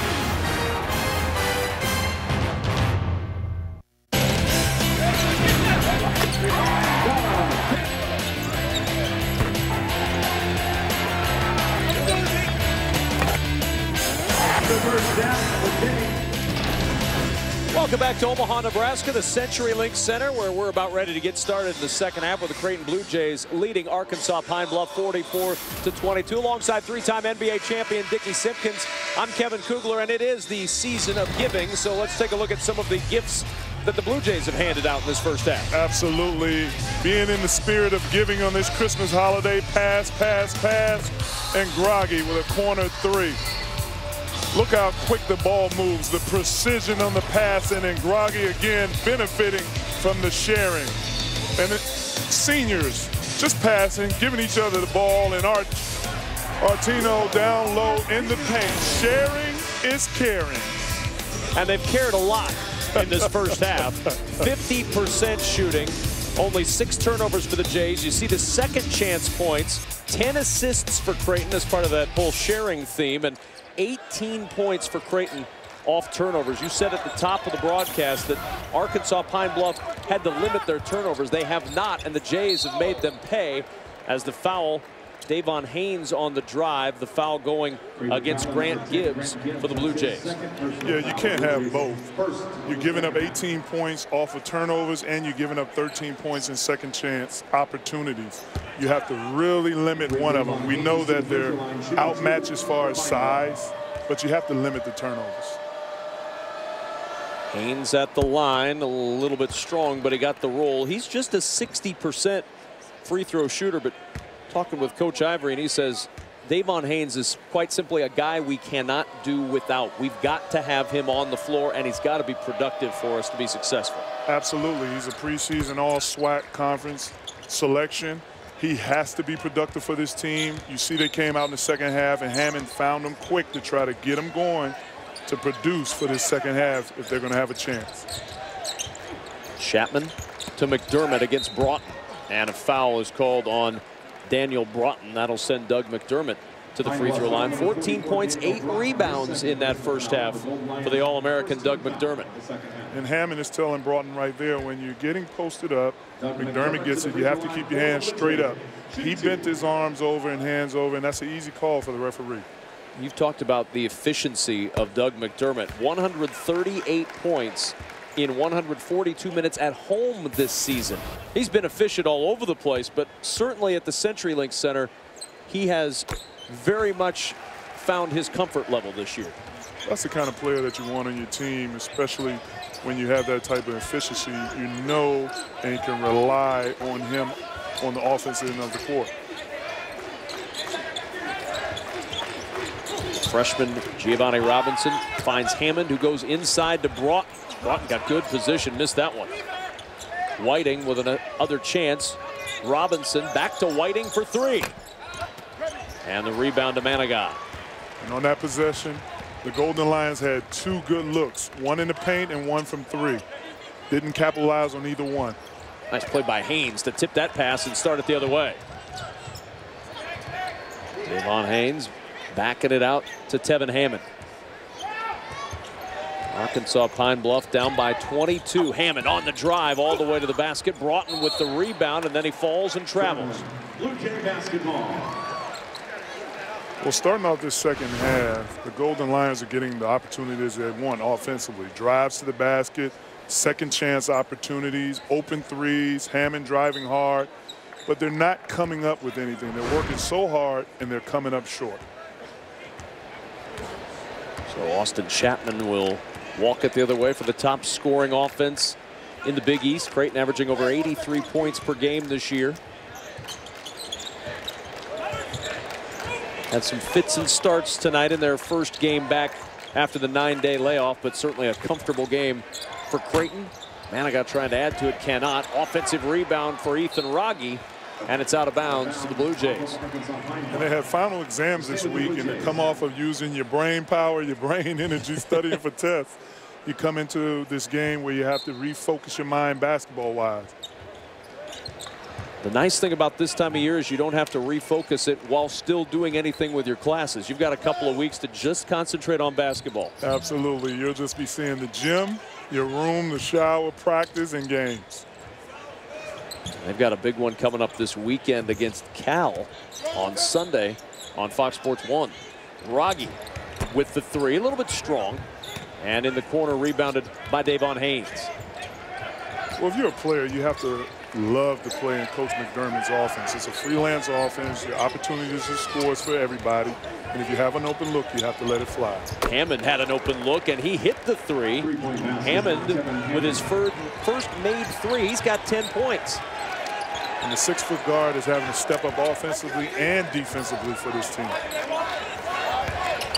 Speaker 1: Welcome back to Omaha, Nebraska, the CenturyLink Center, where we're about ready to get started in the second half with the Creighton Blue Jays leading Arkansas Pine Bluff 44 to 22. Alongside three-time NBA champion Dickey Simpkins, I'm Kevin Kugler, and it is the season of giving. So let's take a look at some of the gifts that the Blue Jays have handed out in this first half.
Speaker 2: Absolutely. Being in the spirit of giving on this Christmas holiday, pass, pass, pass, and Wragge with a corner three. Look how quick the ball moves, the precision on the pass, and then Wragge again benefiting from the sharing. And it, seniors just passing, giving each other the ball, and Art, Artino down low in the paint. Sharing is caring.
Speaker 1: And they've cared a lot in this first half. 50% shooting, only six turnovers for the Jays. You see the second chance points, 10 assists for Creighton as part of that whole sharing theme. And 18 points for Creighton off turnovers. You said at the top of the broadcast that Arkansas Pine Bluff had to limit their turnovers. They have not, and the Jays have made them pay as the foul Davon Haynes on the drive, the foul going against Grant Gibbs for the Blue Jays.
Speaker 2: Yeah, you can't have both. You're giving up 18 points off of turnovers and you're giving up 13 points in second chance opportunities. You have to really limit one of them. We know that they're outmatched as far as size, but you have to limit the turnovers.
Speaker 1: Haynes at the line, a little bit strong, but he got the roll. He's just a 60% free throw shooter, but talking with Coach Ivory, and he says Davon Haynes is quite simply a guy we cannot do without. We've got to have him on the floor, and he's got to be productive for us to be successful.
Speaker 2: Absolutely. He's a preseason all SWAC conference selection. He has to be productive for this team. You see they came out in the second half, and Hammond found them quick to try to get them going to produce for this second half if they're going to have a chance.
Speaker 1: Chapman to McDermott against Broughton. And a foul is called on Daniel Broughton. That'll send Doug McDermott to the free throw line. 14 points, eight rebounds in that first half for the All-American Doug McDermott.
Speaker 2: And Hammond is telling Broughton right there, when you're getting posted up, McDermott gets it, you have to keep your hands straight up. He bent his arms over and hands over, and that's an easy call for the referee.
Speaker 1: You've talked about the efficiency of Doug McDermott. 138 points in 142 minutes at home this season. He's been efficient all over the place, but certainly at the CenturyLink Center, he has very much found his comfort level this year.
Speaker 2: That's the kind of player that you want on your team, especially when you have that type of efficiency. You know and can rely on him on the offensive end of the court.
Speaker 1: Freshman Giovanni Robinson finds Hammond, who goes inside to Broughton. Broughton got good position, missed that one. Whiting with another chance. Robinson back to Whiting for three. And the rebound to Manigat.
Speaker 2: And on that possession, the Golden Lions had two good looks, one in the paint and one from three. Didn't capitalize on either one.
Speaker 1: Nice play by Haynes to tip that pass and start it the other way. Davon Haynes backing it out to Tevin Hammond. Arkansas Pine Bluff down by 22. Hammond on the drive all the way to the basket. Broughton with the rebound, and then he falls and travels. Blue Jay basketball.
Speaker 2: Well, starting off this second half, the Golden Lions are getting the opportunities they want offensively. Drives to the basket, second chance opportunities, open threes, Hammond driving hard, but they're not coming up with anything. They're working so hard, and they're coming up short.
Speaker 1: So Austin Chapman will walk it the other way for the top scoring offense in the Big East. Creighton averaging over 83 points per game this year. Had some fits and starts tonight in their first game back after the nine-day layoff, but certainly a comfortable game for Creighton. Manigat trying to add to it, cannot. Offensive rebound for Ethan Wragge, and it's out of bounds to the Blue Jays.
Speaker 2: And they had final exams this week, and to come off of using your brain power, your brain energy, studying for tests, you come into this game where you have to refocus your mind basketball-wise.
Speaker 1: The nice thing about this time of year is you don't have to refocus it while still doing anything with your classes. You've got a couple of weeks to just concentrate on basketball.
Speaker 2: Absolutely. You'll just be seeing the gym, your room, the shower, practice, and games.
Speaker 1: They've got a big one coming up this weekend against Cal on Sunday on Fox Sports 1. Wragge with the three, a little bit strong. And in the corner, rebounded by Davon Haynes.
Speaker 2: Well, if you're a player, you have to love to play in Coach McDermott's offense. It's a freelance offense. The opportunities to score is for everybody. And if you have an open look, you have to let it fly.
Speaker 1: Hammond had an open look, and he hit the three. Hammond, with his first made three, he's got 10 points.
Speaker 2: And the six-foot guard is having to step up offensively and defensively for this team.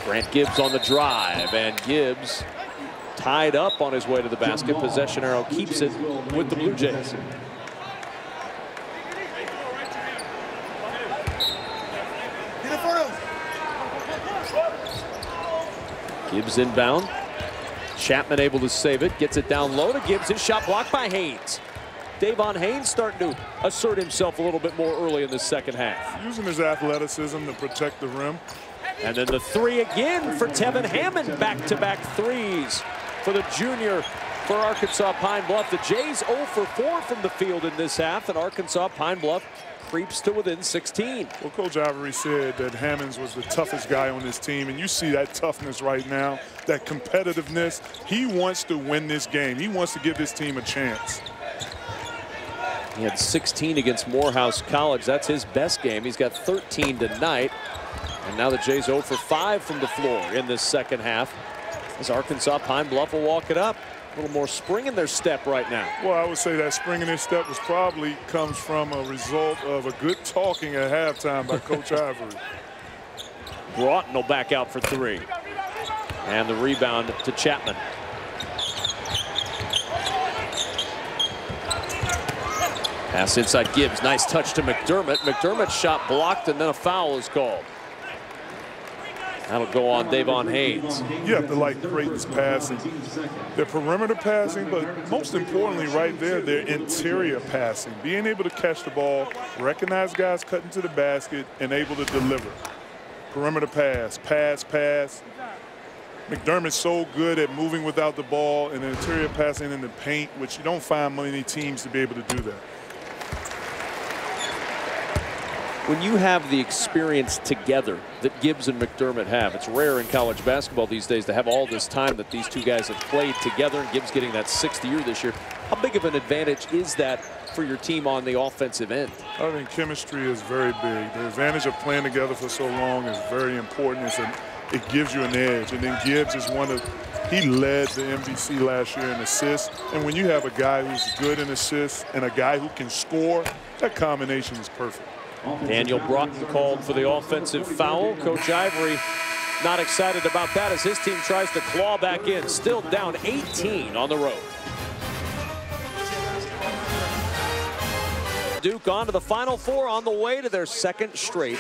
Speaker 1: Grant Gibbs on the drive, and Gibbs tied up on his way to the basket. Possession arrow keeps it with the Blue Jays. Gibbs inbound. Chapman able to save it. Gets it down low to Gibbs. His shot blocked by Haynes. Davon Haynes starting to assert himself a little bit more early in the second half.
Speaker 2: Using his athleticism to protect the rim.
Speaker 1: And then the three again for Tevin Hammond. Back-to-back -back threes for the junior for Arkansas Pine Bluff. The Jays 0 for 4 from the field in this half, and Arkansas Pine Bluff creeps to within 16.
Speaker 2: Well, Coach Ivory said that Hammonds was the toughest guy on his team, and you see that toughness right now, that competitiveness. He wants to win this game. He wants to give this team a chance.
Speaker 1: He had 16 against Morehouse College. That's his best game. He's got 13 tonight. And now the Jays 0 for 5 from the floor in this second half. As Arkansas Pine Bluff will walk it up. A little more spring in their step right now.
Speaker 2: Well, I would say that spring in their step was probably comes from a result of a good talking at halftime by Coach Ivory.
Speaker 1: Broughton will back out for three. And the rebound to Chapman. Pass inside Gibbs. Nice touch to McDermott. McDermott's shot blocked and then a foul is called. That'll go on Davon Haynes.
Speaker 2: You have to like Creighton's passing. Their perimeter passing, but most importantly right there, their interior passing. Being able to catch the ball, recognize guys cutting to the basket, and able to deliver. Perimeter pass, pass, pass. McDermott's so good at moving without the ball and interior passing in the paint, which you don't find many teams to be able to do that.
Speaker 1: When you have the experience together that Gibbs and McDermott have, it's rare in college basketball these days to have all this time that these two guys have played together and Gibbs getting that sixth year this year. How big of an advantage is that for your team on the offensive end?
Speaker 2: I think chemistry is very big. The advantage of playing together for so long is very important. It's it gives you an edge. And then Gibbs is one of, he led the MVC last year in assists. And when you have a guy who's good in assists and a guy who can score, that combination is perfect.
Speaker 1: Daniel Broughton called for the offensive foul. Coach Ivory not excited about that as his team tries to claw back in. Still down 18 on the road. Duke on to the Final Four on the way to their second straight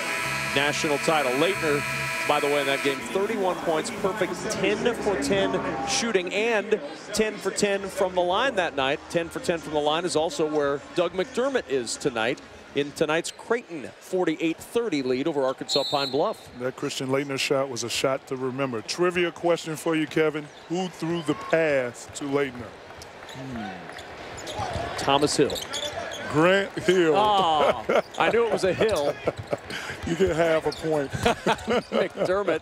Speaker 1: national title. Laettner, by the way, in that game, 31 points, perfect 10 for 10 shooting and 10 for 10 from the line that night. 10 for 10 from the line is also where Doug McDermott is tonight in tonight's Creighton 48-30 lead over Arkansas Pine Bluff.
Speaker 2: That Christian Laettner shot was a shot to remember. Trivia question for you, Kevin. Who threw the pass to Laettner?
Speaker 1: Hmm. Thomas Hill.
Speaker 2: Grant Hill.
Speaker 1: Oh, I knew it was a hill.
Speaker 2: you get half a point.
Speaker 1: McDermott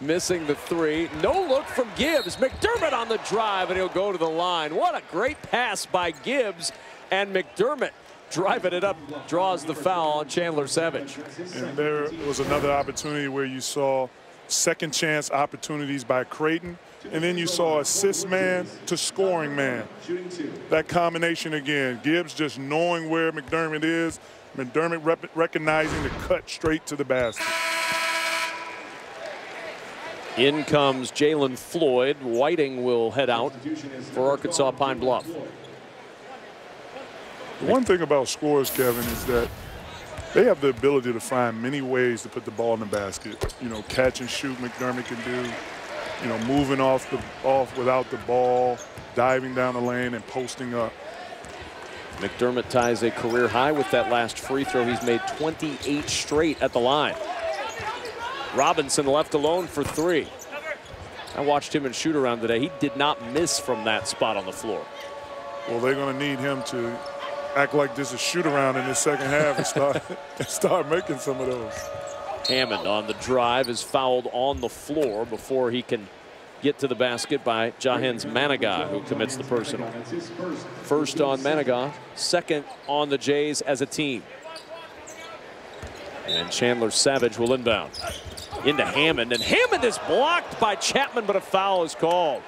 Speaker 1: missing the three. No look from Gibbs. McDermott on the drive, and he'll go to the line. What a great pass by Gibbs. And McDermott driving it up, draws the foul on Chandler Savage.
Speaker 2: And there was another opportunity where you saw second chance opportunities by Creighton, and then you saw assist man to scoring man. That combination again, Gibbs just knowing where McDermott is, McDermott rep recognizing the cut straight to the basket.
Speaker 1: In comes Jalen Floyd. Whiting will head out for Arkansas Pine Bluff.
Speaker 2: The one thing about scores, Kevin, is that they have the ability to find many ways to put the ball in the basket. You know, catch and shoot McDermott can do. You know, moving off the off without the ball, diving down the lane and posting up.
Speaker 1: McDermott ties a career high with that last free throw. He's made 28 straight at the line. Robinson left alone for three. I watched him in shoot around today. He did not miss from that spot on the floor.
Speaker 2: Well, they're going to need him to act like there's a shoot around in the second half and start, start making some of those.
Speaker 1: Hammond on the drive is fouled on the floor before he can get to the basket by Jahenns Manigat, who commits the personal. First on Manigat, second on the Jays as a team. And Chandler Savage will inbound into Hammond. And Hammond is blocked by Chapman, but a foul is called.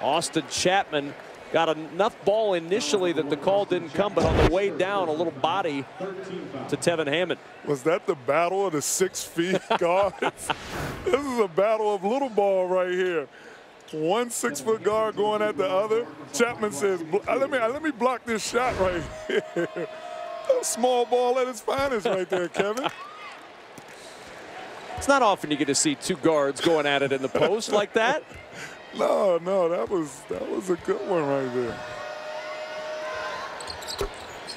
Speaker 1: Austin Chapman got enough ball initially that the call didn't come, but on the way down, a little body to Tevin Hammond.
Speaker 2: Was that the battle of the six feet guards? this is a battle of little ball right here. One six foot guard going at the other. Chapman says, uh, let me, uh, let me block this shot right here. small ball at its finest right there, Kevin.
Speaker 1: It's not often you get to see two guards going at it in the post like that.
Speaker 2: No, no, that was that was a good one right there.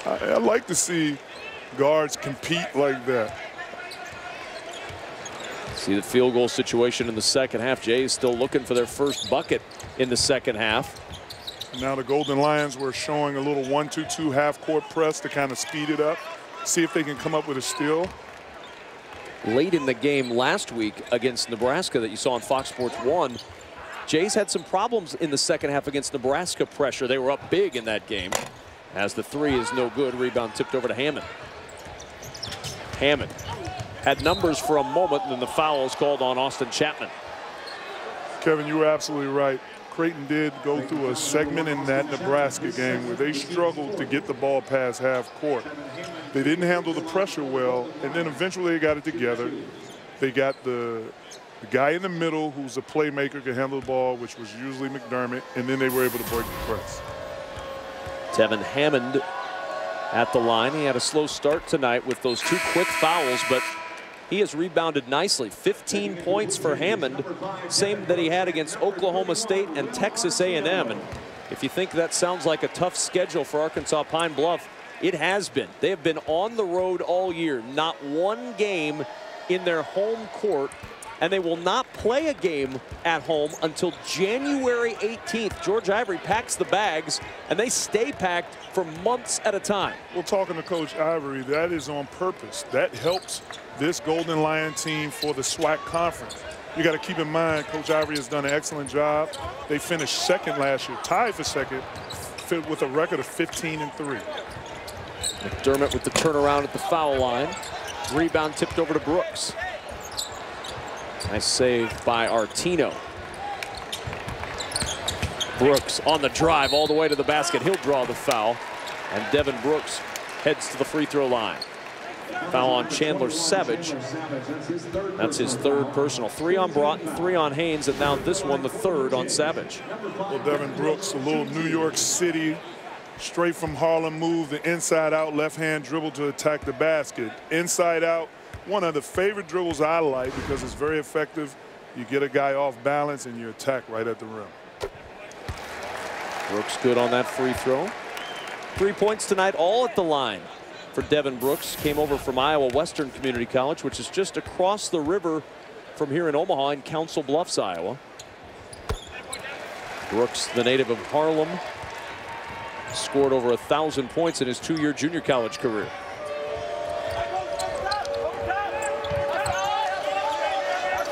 Speaker 2: I, I like to see guards compete like that.
Speaker 1: See the field goal situation in the second half. Jay is still looking for their first bucket in the second half.
Speaker 2: Now the Golden Lions were showing a little 1-2-2 half-court press to kind of speed it up, see if they can come up with a steal.
Speaker 1: Late in the game last week against Nebraska that you saw on Fox Sports 1, Jays had some problems in the second half against Nebraska pressure. They were up big in that game. As the three is no good, rebound tipped over to Hammond. Hammond had numbers for a moment, and then the foul is called on Austin Chapman.
Speaker 2: Kevin, you were absolutely right. Creighton did go through a segment in that Nebraska game where they struggled to get the ball past half court. They didn't handle the pressure well, and then eventually they got it together. They got the the guy in the middle who's a playmaker can handle the ball, which was usually McDermott, and then they were able to break the press.
Speaker 1: Tevin Hammond at the line. He had a slow start tonight with those two quick fouls, but he has rebounded nicely. 15 points for Hammond, same that he had against Oklahoma State and Texas A&M. And if you think that sounds like a tough schedule for Arkansas Pine Bluff, it has been. They have been on the road all year. Not one game in their home court and they will not play a game at home until January 18th. George Ivory packs the bags, and they stay packed for months at a time.
Speaker 2: Well, talking to Coach Ivory, that is on purpose. That helps this Golden Lion team for the SWAC conference. You got to keep in mind, Coach Ivory has done an excellent job. They finished second last year, tied for second, with a record of 15 and 3.
Speaker 1: McDermott with the turnaround at the foul line. Rebound tipped over to Brooks. Nice save by Artino. Brooks on the drive all the way to the basket. He'll draw the foul. And Devin Brooks heads to the free throw line. Foul on Chandler Savage. That's his third personal. Three on Broughton, three on Haynes, and now this one, the third on Savage.
Speaker 2: Well, Devin Brooks, a little New York City, straight from Harlem move, the inside out, left hand dribble to attack the basket. Inside out, one of the favorite dribbles I like because it's very effective. You get a guy off balance and you attack right at the rim.
Speaker 1: Brooks good on that free throw. Three points tonight, all at the line for Devin Brooks. Came over from Iowa Western Community College, which is just across the river from here in Omaha in Council Bluffs, Iowa. Brooks, the native of Harlem, scored over a thousand points in his two-year junior college career.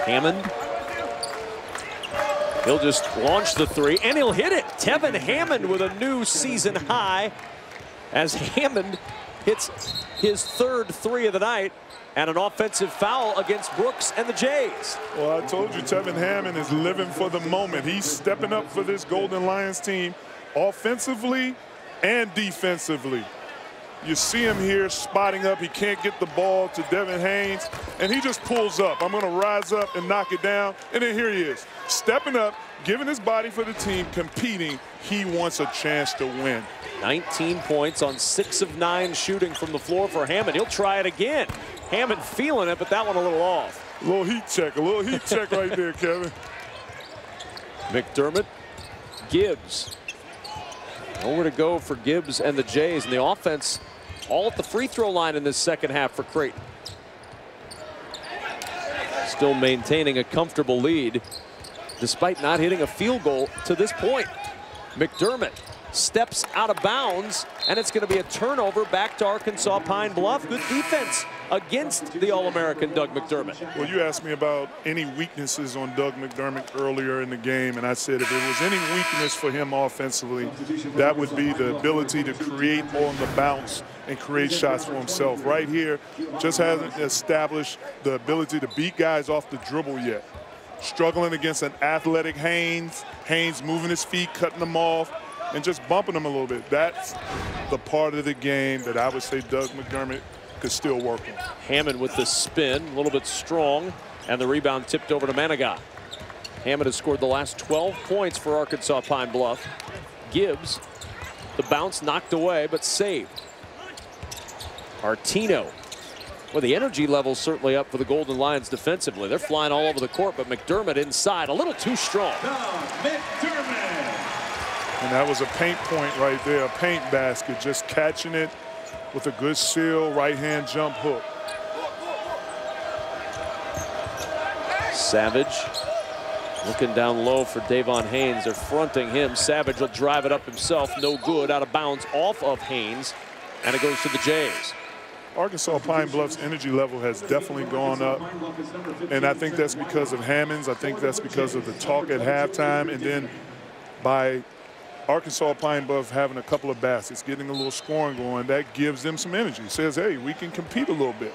Speaker 1: Hammond. He'll just launch the three, and he'll hit it. Tevin Hammond with a new season high as Hammond hits his third three of the night and an offensive foul against Brooks and the Jays.
Speaker 2: Well, I told you Tevin Hammond is living for the moment. He's stepping up for this Golden Lions team offensively and defensively. You see him here spotting up. He can't get the ball to Devin Haynes, and he just pulls up. I'm going to rise up and knock it down. And then here he is, stepping up, giving his body for the team, competing. He wants a chance to win.
Speaker 1: 19 points on six of nine shooting from the floor for Hammond. He'll try it again. Hammond feeling it, but that one a little off.
Speaker 2: A little heat check, a little heat check right there, Kevin.
Speaker 1: McDermott, Gibbs. Nowhere to go for Gibbs and the Jays, and the offense all at the free throw line in this second half for Creighton. Still maintaining a comfortable lead despite not hitting a field goal to this point. McDermott steps out of bounds, and it's going to be a turnover back to Arkansas Pine Bluff. Good defense against the All-American Doug McDermott.
Speaker 2: Well, you asked me about any weaknesses on Doug McDermott earlier in the game, and I said if there was any weakness for him offensively, that would be the ability to create on the bounce and create shots for himself. Right here, just hasn't established the ability to beat guys off the dribble yet. Struggling against an athletic Haynes, Haynes moving his feet, cutting them off, and just bumping them a little bit. That's the part of the game that I would say Doug McDermott could still work on.
Speaker 1: Hammond with the spin, a little bit strong, and the rebound tipped over to Manigat. Hammond has scored the last 12 points for Arkansas Pine Bluff. Gibbs, the bounce knocked away, but saved. Artino. Well, the energy level's certainly up for the Golden Lions defensively. They're flying all over the court, but McDermott inside, a little too strong.
Speaker 2: And that was a paint point right there, a paint basket, just catching it with a good seal, right-hand jump hook.
Speaker 1: Savage looking down low for Davon Haynes. They're fronting him. Savage will drive it up himself. No good. Out of bounds off of Haynes. And it goes to the Jays.
Speaker 2: Arkansas Pine Bluff's energy level has definitely gone up. And I think that's because of Hammonds. I think that's because of the talk at halftime. And then by Arkansas Pine Bluff having a couple of baskets, getting a little scoring going, that gives them some energy. Says, hey, we can compete a little bit.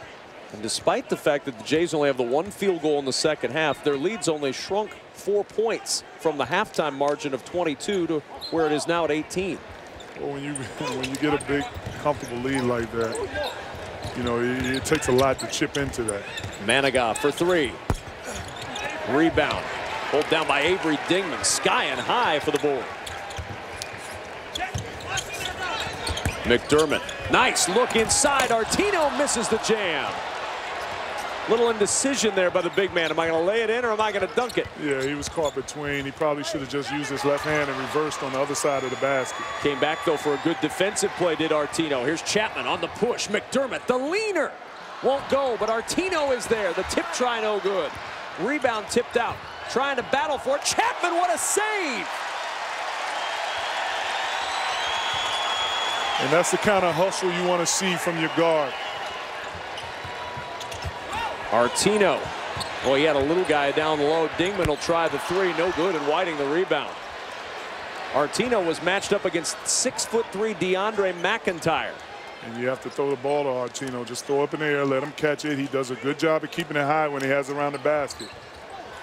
Speaker 1: And despite the fact that the Jays only have the one field goal in the second half, their leads only shrunk four points from the halftime margin of 22 to where it is now at 18.
Speaker 2: Well, when you when you get a big, comfortable lead like that, you know, it, it takes a lot to chip into that.
Speaker 1: Manigat for three. Rebound. Pulled down by Avery Dingman. Sky and high for the board. McDermott. Nice look inside. Artino misses the jam. Little indecision there by the big man. Am I going to lay it in or am I going to dunk it?
Speaker 2: Yeah, he was caught between. He probably should have just used his left hand and reversed on the other side of the basket.
Speaker 1: Came back, though, for a good defensive play, did Artino. Here's Chapman on the push. McDermott, the leaner. Won't go, but Artino is there. The tip try no good. Rebound tipped out. Trying to battle for it. Chapman, what a save!
Speaker 2: And that's the kind of hustle you want to see from your guard.
Speaker 1: Artino. Well, he had a little guy down low. Dingman will try the three. No good, and Whiting the rebound. Artino was matched up against six foot three DeAndre McIntyre.
Speaker 2: And you have to throw the ball to Artino. Just throw up in the air, let him catch it. He does a good job of keeping it high when he has it around the basket.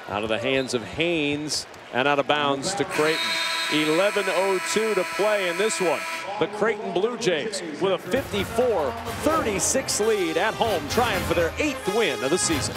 Speaker 1: Out of the hands of Haynes and out of bounds to Creighton. 11.02 to play in this one. The Creighton Blue Jays with a 54-36 lead at home, trying for their eighth win of the season.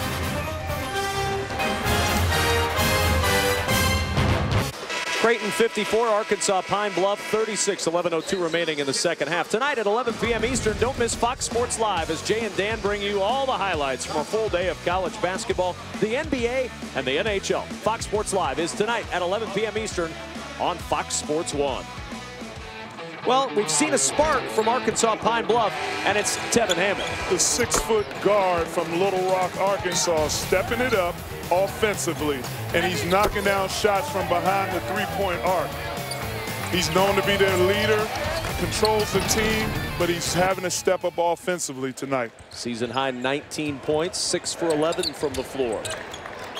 Speaker 1: Creighton 54, Arkansas Pine Bluff 36, 11.02 remaining in the second half. Tonight at 11 p.m. Eastern, don't miss Fox Sports Live as Jay and Dan bring you all the highlights from a full day of college basketball, the NBA, and the NHL. Fox Sports Live is tonight at 11 p.m. Eastern on Fox Sports 1. Well, we've seen a spark from Arkansas Pine Bluff, and it's Tevin Hammond.
Speaker 2: The six-foot guard from Little Rock, Arkansas, stepping it up offensively, and he's knocking down shots from behind the three-point arc. He's known to be their leader, controls the team, but he's having to step up offensively tonight.
Speaker 1: Season high 19 points, 6 for 11 from the floor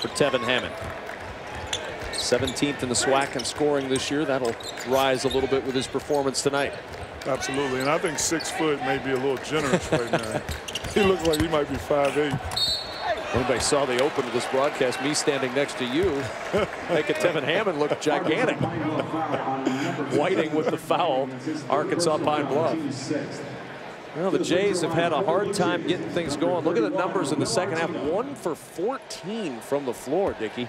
Speaker 1: for Tevin Hammond. 17th in the SWAC in scoring this year. That'll rise a little bit with his performance tonight.
Speaker 2: Absolutely, and I think six foot may be a little generous right now. he looks like he might be five eight.
Speaker 1: Anybody saw the open of this broadcast, me standing next to you, making Tevin Hammond look gigantic. Whiting with the foul, Arkansas Pine Bluff. Well, the Jays have had a hard time getting things going. Look at the numbers in the second half. One for 14 from the floor, Dickey.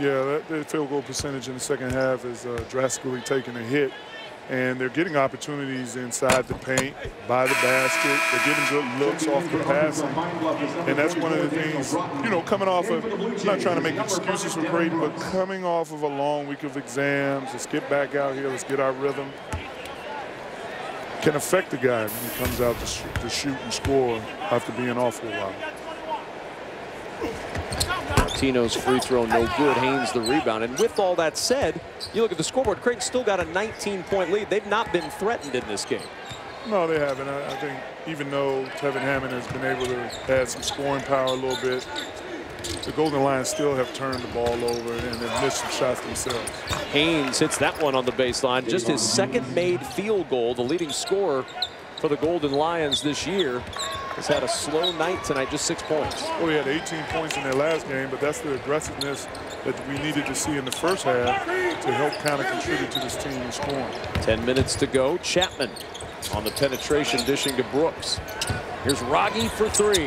Speaker 2: Yeah, that, that field goal percentage in the second half is uh, drastically taking a hit. And they're getting opportunities inside the paint, by the basket. They're getting good looks off the passing. And that's one of the things, you know, coming off of, not trying to make excuses for Creighton, but coming off of a long week of exams, let's get back out here, let's get our rhythm, can affect the guy when he comes out to, sh to shoot and score after being off for a while.
Speaker 1: Artino's free throw no good. Haynes the rebound. And with all that said, you look at the scoreboard, Creighton still got a 19-point lead. They've not been threatened in this game.
Speaker 2: No, they haven't. I, I think even though Tevin Hammond has been able to add some scoring power a little bit, the Golden Lions still have turned the ball over and have missed some shots themselves.
Speaker 1: Haynes hits that one on the baseline. Just his second made field goal, the leading scorer for the Golden Lions this year. Has had a slow night tonight, just six points.
Speaker 2: Well, he had 18 points in their last game, but that's the aggressiveness that we needed to see in the first half to help kind of contribute to this team in scoring.
Speaker 1: 10 minutes to go. Chapman on the penetration, dishing to Brooks. Here's Wragge for three.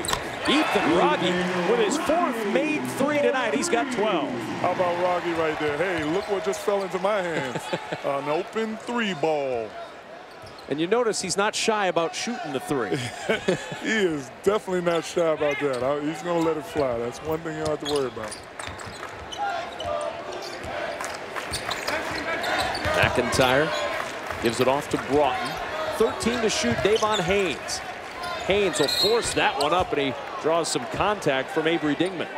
Speaker 1: Ethan Wragge with his fourth made three tonight. He's got 12.
Speaker 2: How about Wragge right there? Hey, look what just fell into my hands. An open three ball.
Speaker 1: And you notice he's not shy about shooting the three.
Speaker 2: he is definitely not shy about that. He's going to let it fly. That's one thing you don't have to worry about.
Speaker 1: McIntyre gives it off to Broughton. 13 to shoot, Davon Haynes. Haynes will force that one up, and he draws some contact from Avery Dingman.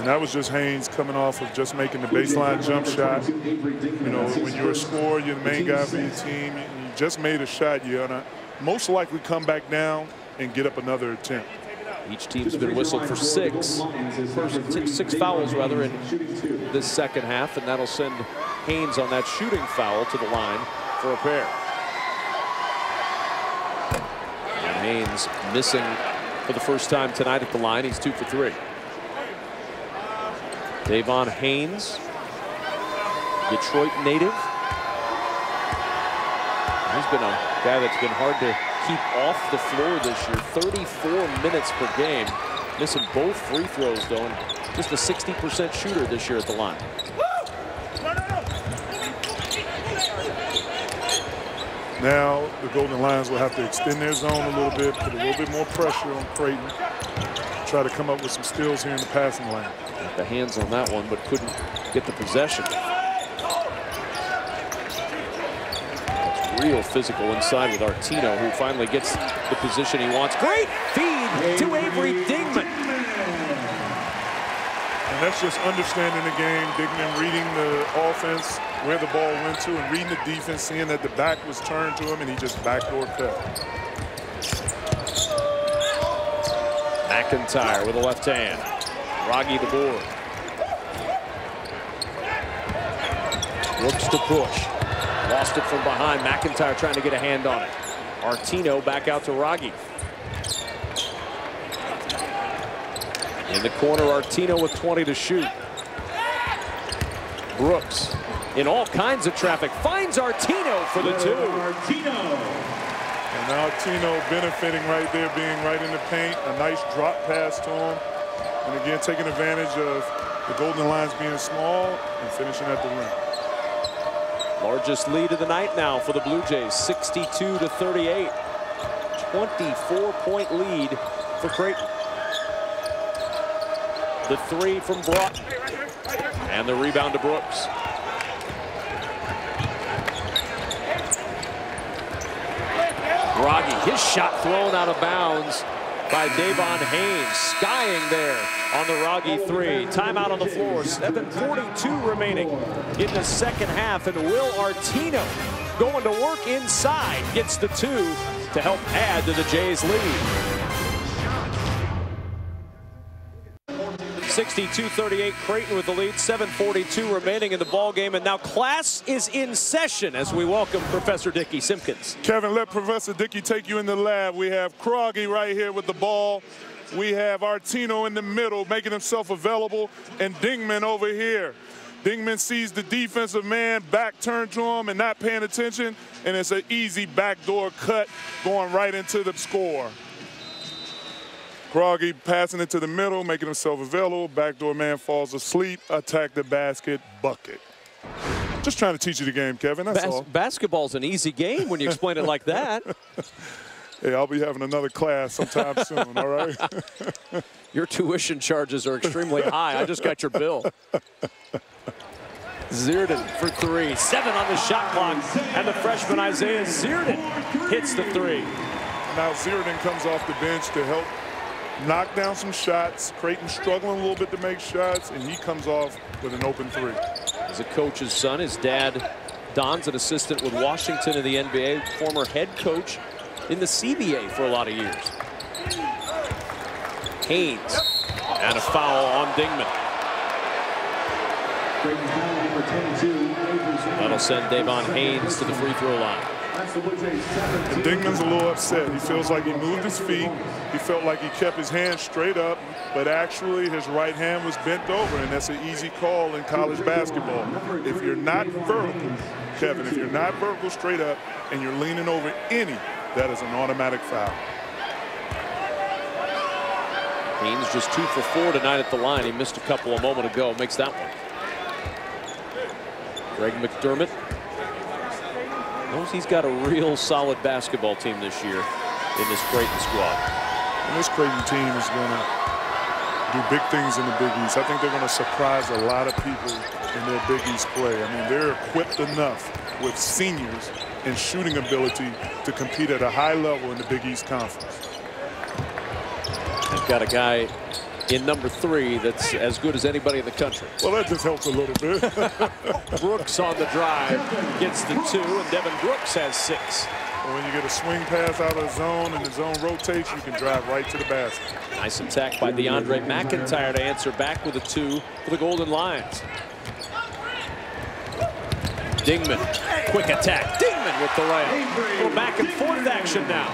Speaker 2: And that was just Haynes coming off of just making the baseline jump shot. You know, when you're a scorer, you're the main guy for your team. You just made a shot, you're gonna most likely come back down and get up another attempt.
Speaker 1: Each team's been whistled for six, six fouls rather in this second half, and that'll send Haynes on that shooting foul to the line for a pair. And Haynes missing for the first time tonight at the line. He's two for three. Davon Haynes, Detroit native. He's been a guy that's been hard to keep off the floor this year. 34 minutes per game. Missing both free throws, though, and just a 60% shooter this year at the line.
Speaker 2: Now the Golden Lions will have to extend their zone a little bit, put a little bit more pressure on Creighton, try to come up with some steals here in the passing lane.
Speaker 1: Got the hands on that one, but couldn't get the possession. It's real physical inside with Artino, who finally gets the position he wants. Great feed to Avery Dingman.
Speaker 2: And that's just understanding the game, Dingman reading the offense, where the ball went to, and reading the defense, seeing that the back was turned to him, and he just backdoor cut.
Speaker 1: McIntyre with a left hand. Wragge the board. Looks to push. Lost it from behind. McIntyre trying to get a hand on it. Artino back out to Wragge. In the corner, Artino with 20 to shoot. Brooks in all kinds of traffic. Finds Artino for the two.
Speaker 2: Artino. And now Tino benefiting right there, being right in the paint. A nice drop pass to him. And again, taking advantage of the Golden Lions being small and finishing at the rim.
Speaker 1: Largest lead of the night now for the Blue Jays, 62 to 38. 24 point lead for Creighton. The three from Broughton. And the rebound to Brooks. Wragge, his shot thrown out of bounds by Davon Haynes. Skying there on the Wragge three. Timeout on the floor. 7.42 remaining in the second half. And Will Artino going to work inside. Gets the two to help add to the Jays lead. 62-38 Creighton with the lead 742 remaining in the ball game and now class is in session as we welcome Professor Dickey Simpkins.
Speaker 2: Kevin let Professor Dickey take you in the lab. We have Croggy right here with the ball. We have Artino in the middle making himself available and Dingman over here. Dingman sees the defensive man back turned to him and not paying attention and it's an easy backdoor cut going right into the score Croggy passing it to the middle, making himself available. Backdoor man falls asleep. Attack the basket, bucket. Just trying to teach you the game, Kevin. That's Bas all.
Speaker 1: Basketball's an easy game when you explain it like that.
Speaker 2: Hey, I'll be having another class sometime soon, all right?
Speaker 1: your tuition charges are extremely high. I just got your bill. Zierden for three. Seven on the shot clock. And the freshman Isaiah Zierden hits the three.
Speaker 2: Now Zierden comes off the bench to help knock down some shots. Creighton struggling a little bit to make shots, and he comes off with an open three.
Speaker 1: As a coach's son, his dad Don's an assistant with Washington in the NBA, former head coach in the CBA for a lot of years. Haynes and a foul on Dingman. That'll send Davon Haynes to the free throw line.
Speaker 2: And Dingman's a little upset. He feels like he moved his feet. He felt like he kept his hands straight up, but actually his right hand was bent over, and that's an easy call in college basketball. If you're not vertical, Kevin, if you're not vertical straight up and you're leaning over any, that is an automatic foul.
Speaker 1: Haynes just two for four tonight at the line. He missed a couple a moment ago. Makes that one. Greg McDermott knows he's got a real solid basketball team this year in this Creighton squad.
Speaker 2: And this Creighton team is going to do big things in the Big East. I think they're going to surprise a lot of people in their Big East play. I mean, they're equipped enough with seniors and shooting ability to compete at a high level in the Big East Conference.
Speaker 1: They've got a guy in number three that's as good as anybody in the country.
Speaker 2: Well, that just helps a little bit.
Speaker 1: Brooks on the drive gets the two, and Devin Brooks has six.
Speaker 2: When you get a swing pass out of the zone and the zone rotates, you can drive right to the basket.
Speaker 1: Nice attack by DeAndre McIntyre to answer back with a two for the Golden Lions. Dingman, quick attack. Dingman with the layup. Little back and forth action now.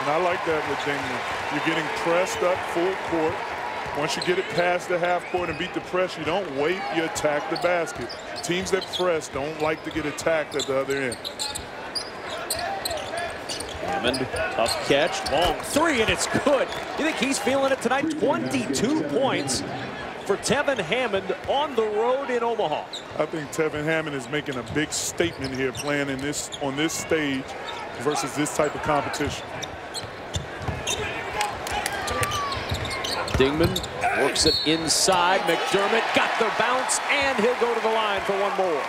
Speaker 2: And I like that with Dingman. You're getting pressed up full court. Once you get it past the half court and beat the press, you don't wait, you attack the basket. Teams that press don't like to get attacked at the other end.
Speaker 1: Hammond, tough catch, long three, and it's good. You think he's feeling it tonight? 22 points for Tevin Hammond on the road in Omaha.
Speaker 2: I think Tevin Hammond is making a big statement here playing in this on this stage versus this type of competition.
Speaker 1: Dingman works it inside. McDermott got the bounce, and he'll go to the line for one more.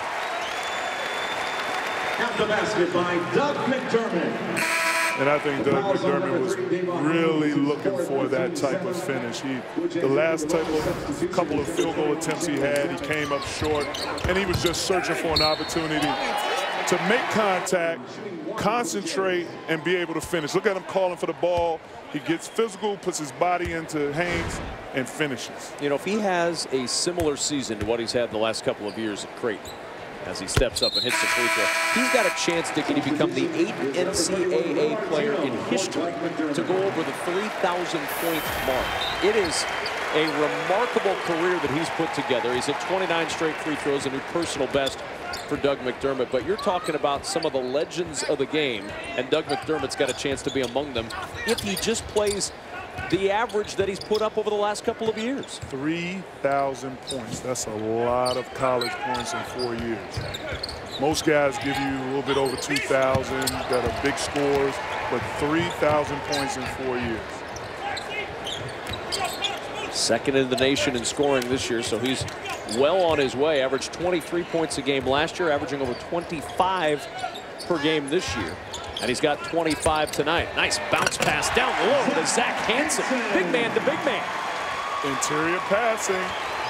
Speaker 3: At the basket by Doug McDermott.
Speaker 2: And I think Doug McDermott was really looking for that type of finish. He, the last type of couple of field goal attempts he had, he came up short, and he was just searching for an opportunity to make contact, concentrate, and be able to finish. Look at him calling for the ball. He gets physical, puts his body into Haynes, and finishes.
Speaker 1: You know, if he has a similar season to what he's had the last couple of years at Creighton, as he steps up and hits the free throw. He's got a chance, Dick, to become the eighth NCAA player in history to go over the 3,000 point mark. It is a remarkable career that he's put together. He's at 29 straight free throws, a new personal best for Doug McDermott. But you're talking about some of the legends of the game, and Doug McDermott's got a chance to be among them if he just plays the average that he's put up over the last couple of years.
Speaker 2: 3,000 points. That's a lot of college points in four years. Most guys give you a little bit over 2,000 that are big scores, but 3,000 points in four years.
Speaker 1: Second in the nation in scoring this year, so he's well on his way. Averaged 23 points a game last year, averaging over 25 per game this year. And he's got 25 tonight. Nice bounce pass down low to Zach Hanson. Big man to big man.
Speaker 2: Interior passing.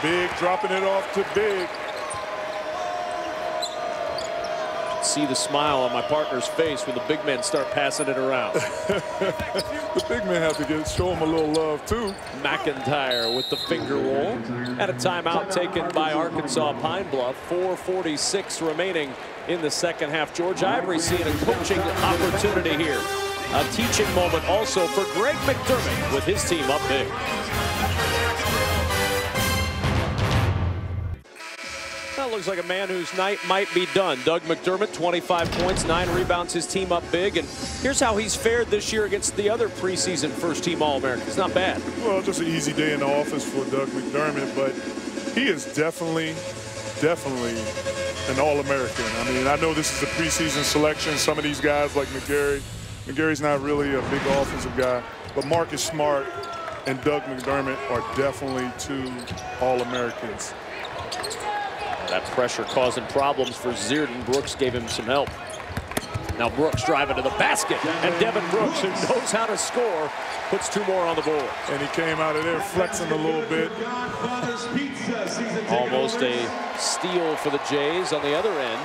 Speaker 2: Big dropping it off to big.
Speaker 1: See the smile on my partner's face when the big men start passing it around.
Speaker 2: the big men have to get show him a little love too.
Speaker 1: McIntyre with the finger roll. At a timeout taken by Arkansas Pine Bluff. 4.46 remaining in the second half. George Ivory seeing a coaching opportunity here. A teaching moment also for Greg McDermott with his team up big. Looks like a man whose night might be done. Doug McDermott, 25 points, nine rebounds, his team up big. And here's how he's fared this year against the other preseason first-team All-Americans. Not bad.
Speaker 2: Well, just an easy day in the office for Doug McDermott, but he is definitely, definitely an All-American. I mean, I know this is a preseason selection. Some of these guys like McGary, McGary's not really a big offensive guy, but Marcus Smart and Doug McDermott are definitely two All-Americans.
Speaker 1: That pressure causing problems for Zierden. Brooks gave him some help. Now Brooks driving to the basket, and Devin Brooks, who knows how to score, puts two more on the board.
Speaker 2: And he came out of there flexing a little bit.
Speaker 1: Almost a steal for the Jays on the other end.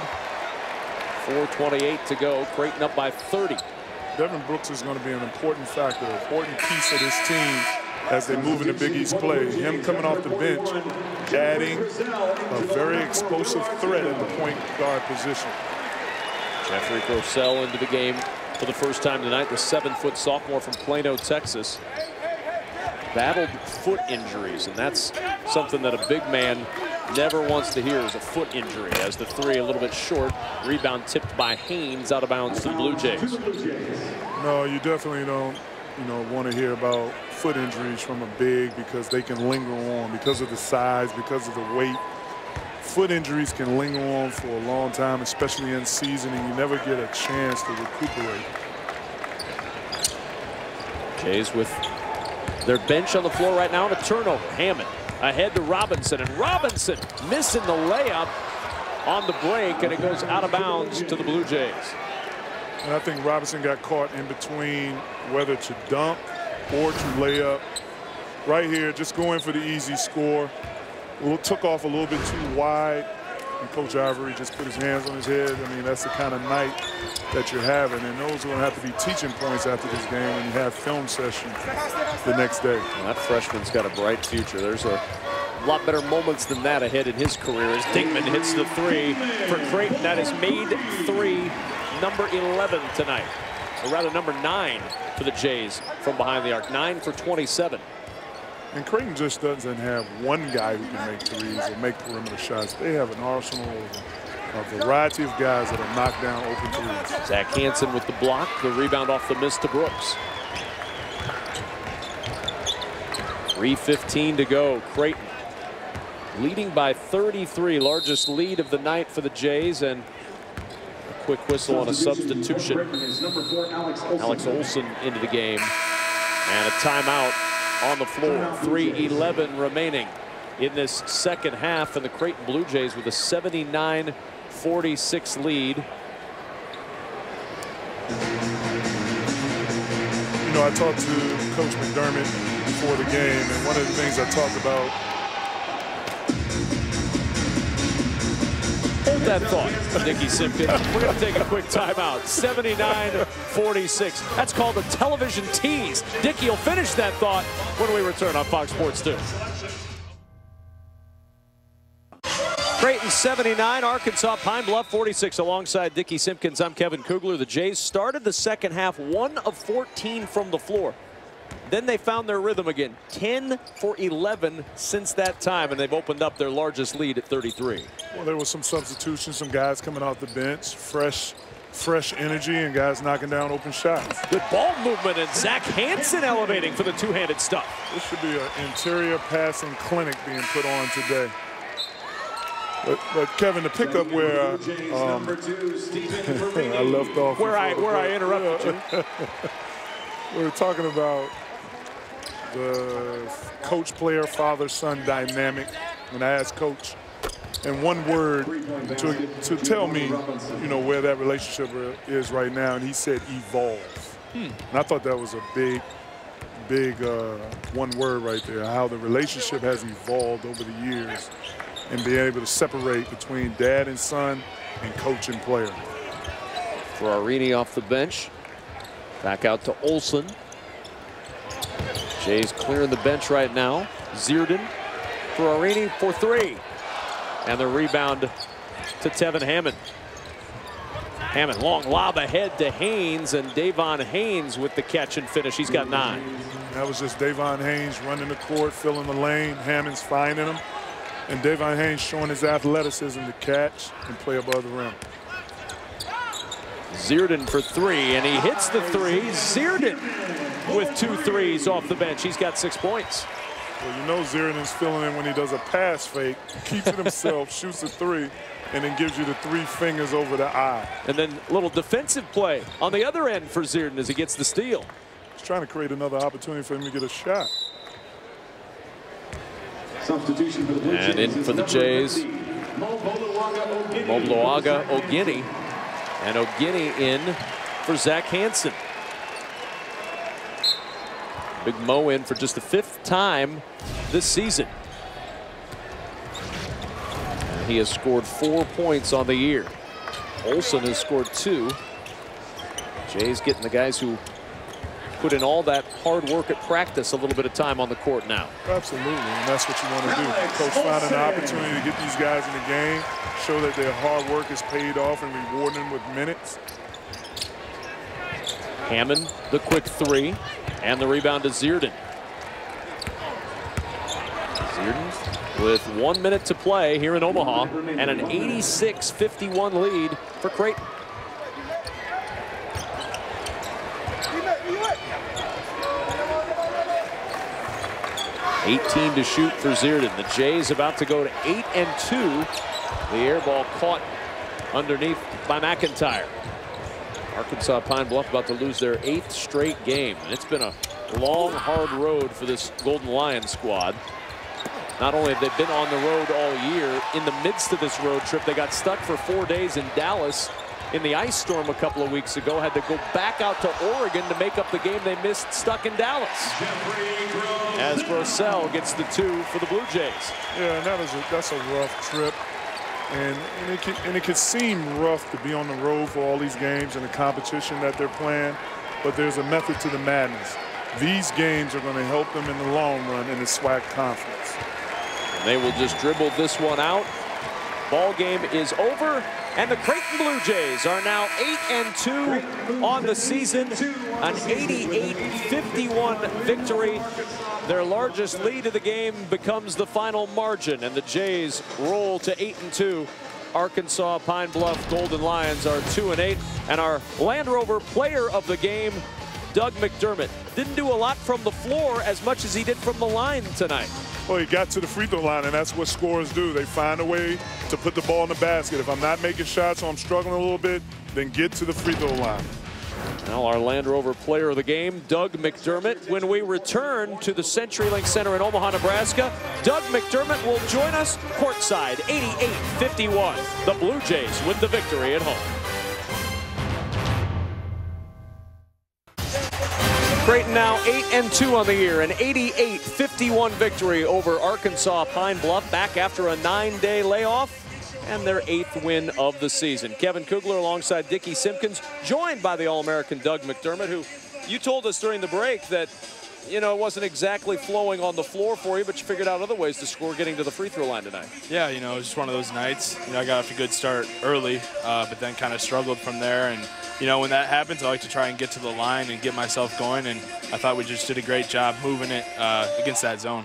Speaker 1: 4.28 to go. Creighton up by 30.
Speaker 2: Devin Brooks is going to be an important factor, important piece of this team as they move into Big East play. Him coming off the bench, adding a very explosive threat at the point guard position.
Speaker 1: Geoffrey Groselle into the game for the first time tonight, the seven-foot sophomore from Plano, Texas. Battled foot injuries, and that's something that a big man never wants to hear is a foot injury as the three a little bit short. Rebound tipped by Haynes out of bounds to the Blue Jays.
Speaker 2: No, you definitely don't you know, want to hear about foot injuries from a big because they can linger on because of the size, because of the weight. Foot injuries can linger on for a long time, especially in season, and you never get a chance to recuperate.
Speaker 1: Jays with their bench on the floor right now and a turnover. Hammond ahead to Robinson, and Robinson missing the layup on the break, and it goes out of bounds to the Blue Jays.
Speaker 2: And I think Robinson got caught in between whether to dunk or to lay up. Right here, just going for the easy score. Took off a little bit too wide. And Coach Ivory just put his hands on his head. I mean, that's the kind of night that you're having. And those are going to have to be teaching points after this game when you have film session the next day.
Speaker 1: That freshman's got a bright future. There's a lot better moments than that ahead in his career as Dingman hits the three for Creighton. That is made three number 11 tonight, or rather number nine for the Jays from behind the arc, nine for 27.
Speaker 2: And Creighton just doesn't have one guy who can make threes or make perimeter shots. They have an arsenal of a variety of guys that will knock down open threes.
Speaker 1: Zach Hanson with the block, the rebound off the miss to Brooks. 3.15 to go. Creighton leading by 33, largest lead of the night for the Jays, and quick whistle on a substitution. Alex Olson into the game. And a timeout on the floor. 3.11 remaining in this second half. And the Creighton Blue Jays with a 79-46 lead.
Speaker 2: You know, I talked to Coach McDermott before the game, and one of the things I talked about
Speaker 1: Hold that thought, Dickey Simpkins. We're going to take a quick timeout. 79-46. That's called a television tease. Dickey will finish that thought when we return on Fox Sports 2. Creighton 79, Arkansas Pine Bluff 46. Alongside Dickey Simpkins, I'm Kevin Kugler. The Jays started the second half 1 of 14 from the floor. Then they found their rhythm again. 10 for 11 since that time, and they've opened up their largest lead at 33.
Speaker 2: Well, there was some substitutions, some guys coming off the bench, fresh fresh energy and guys knocking down open shots.
Speaker 1: Good ball movement and Zach Hanson elevating for the two-handed stuff.
Speaker 2: This should be an interior passing clinic being put on today. But, but Kevin, to pick up where um, I left off.
Speaker 1: Where I where I interrupted you.
Speaker 2: we were talking about the coach player father son dynamic when I asked coach in one word to, to tell me you know where that relationship is right now and he said evolve hmm. and I thought that was a big big uh, one word right there how the relationship has evolved over the years and being able to separate between dad and son and coach and player.
Speaker 1: Ferrarini off the bench back out to Olson Jays clearing the bench right now. Zierden, Ferrarini for three. And the rebound to Tevin Hammond. Hammond, long lob ahead to Haynes, and Davon Haynes with the catch and finish. He's got nine.
Speaker 2: That was just Davon Haynes running the court, filling the lane. Hammond's finding him. And Davon Haynes showing his athleticism to catch and play above the rim.
Speaker 1: Zierden for three, and he hits the three. Zierden with two threes off the bench. He's got six points.
Speaker 2: Well, you know Zierden's filling in when he does a pass fake, keeps it himself, shoots a three, and then gives you the three fingers over the eye.
Speaker 1: And then a little defensive play on the other end for Zierden as he gets the steal.
Speaker 2: He's trying to create another opportunity for him to get a shot.
Speaker 3: Substitution for the
Speaker 1: And in for the Jays, Moblowanga Ogini And Ogini in for Zach Hanson. Big Mo in for just the fifth time this season. And he has scored four points on the year. Olson has scored two. Jay's getting the guys who put in all that hard work at practice a little bit of time on the court now.
Speaker 2: Absolutely, and that's what you want to do. Coach finding an opportunity to get these guys in the game, show that their hard work is paid off and rewarding them with minutes.
Speaker 1: Hammond, the quick three, and the rebound to Zierden. Zierden with one minute to play here in Omaha and an 86-51 lead for Creighton. Eighteen to shoot for Zierden. The Jays about to go to eight and two. The air ball caught underneath by McIntyre. Arkansas Pine Bluff about to lose their eighth straight game. And it's been a long, hard road for this Golden Lion squad. Not only have they been on the road all year, in the midst of this road trip, they got stuck for four days in Dallas in the ice storm a couple of weeks ago. Had to go back out to Oregon to make up the game they missed stuck in Dallas. As Groselle gets the two for the Blue Jays.
Speaker 2: Yeah, and that is a, that's a rough trip. And, and, it can, and it can seem rough to be on the road for all these games and the competition that they're playing, but there's a method to the madness. These games are going to help them in the long run in the SWAC conference.
Speaker 1: And they will just dribble this one out. Ball game is over, and the Creighton Blue Jays are now 8 and 2 on the season. An 88-51 victory. Their largest lead of the game becomes the final margin, and the Jays roll to 8 and 2. Arkansas Pine Bluff Golden Lions are 2 and 8, and our Land Rover player of the game, Doug McDermott, didn't do a lot from the floor as much as he did from the line tonight.
Speaker 2: Well, he got to the free throw line, and that's what scorers do. They find a way to put the ball in the basket. If I'm not making shots or I'm struggling a little bit, then get to the free throw line.
Speaker 1: Now our Land Rover player of the game, Doug McDermott. When we return to the CenturyLink Center in Omaha, Nebraska, Doug McDermott will join us courtside, 88-51. The Blue Jays with the victory at home. Creighton now 8 and 2 on the year, an 88-51 victory over Arkansas Pine Bluff back after a nine-day layoff and their eighth win of the season. Kevin Kugler alongside Dickey Simpkins, joined by the All-American Doug McDermott, who you told us during the break that you know, it wasn't exactly flowing on the floor for you, but you figured out other ways to score getting to the free throw line tonight.
Speaker 4: Yeah, you know, it was just one of those nights. You know, I got off a good start early, uh, but then kind of struggled from there. And, you know, when that happens, I like to try and get to the line and get myself going. And I thought we just did a great job moving it uh, against that zone.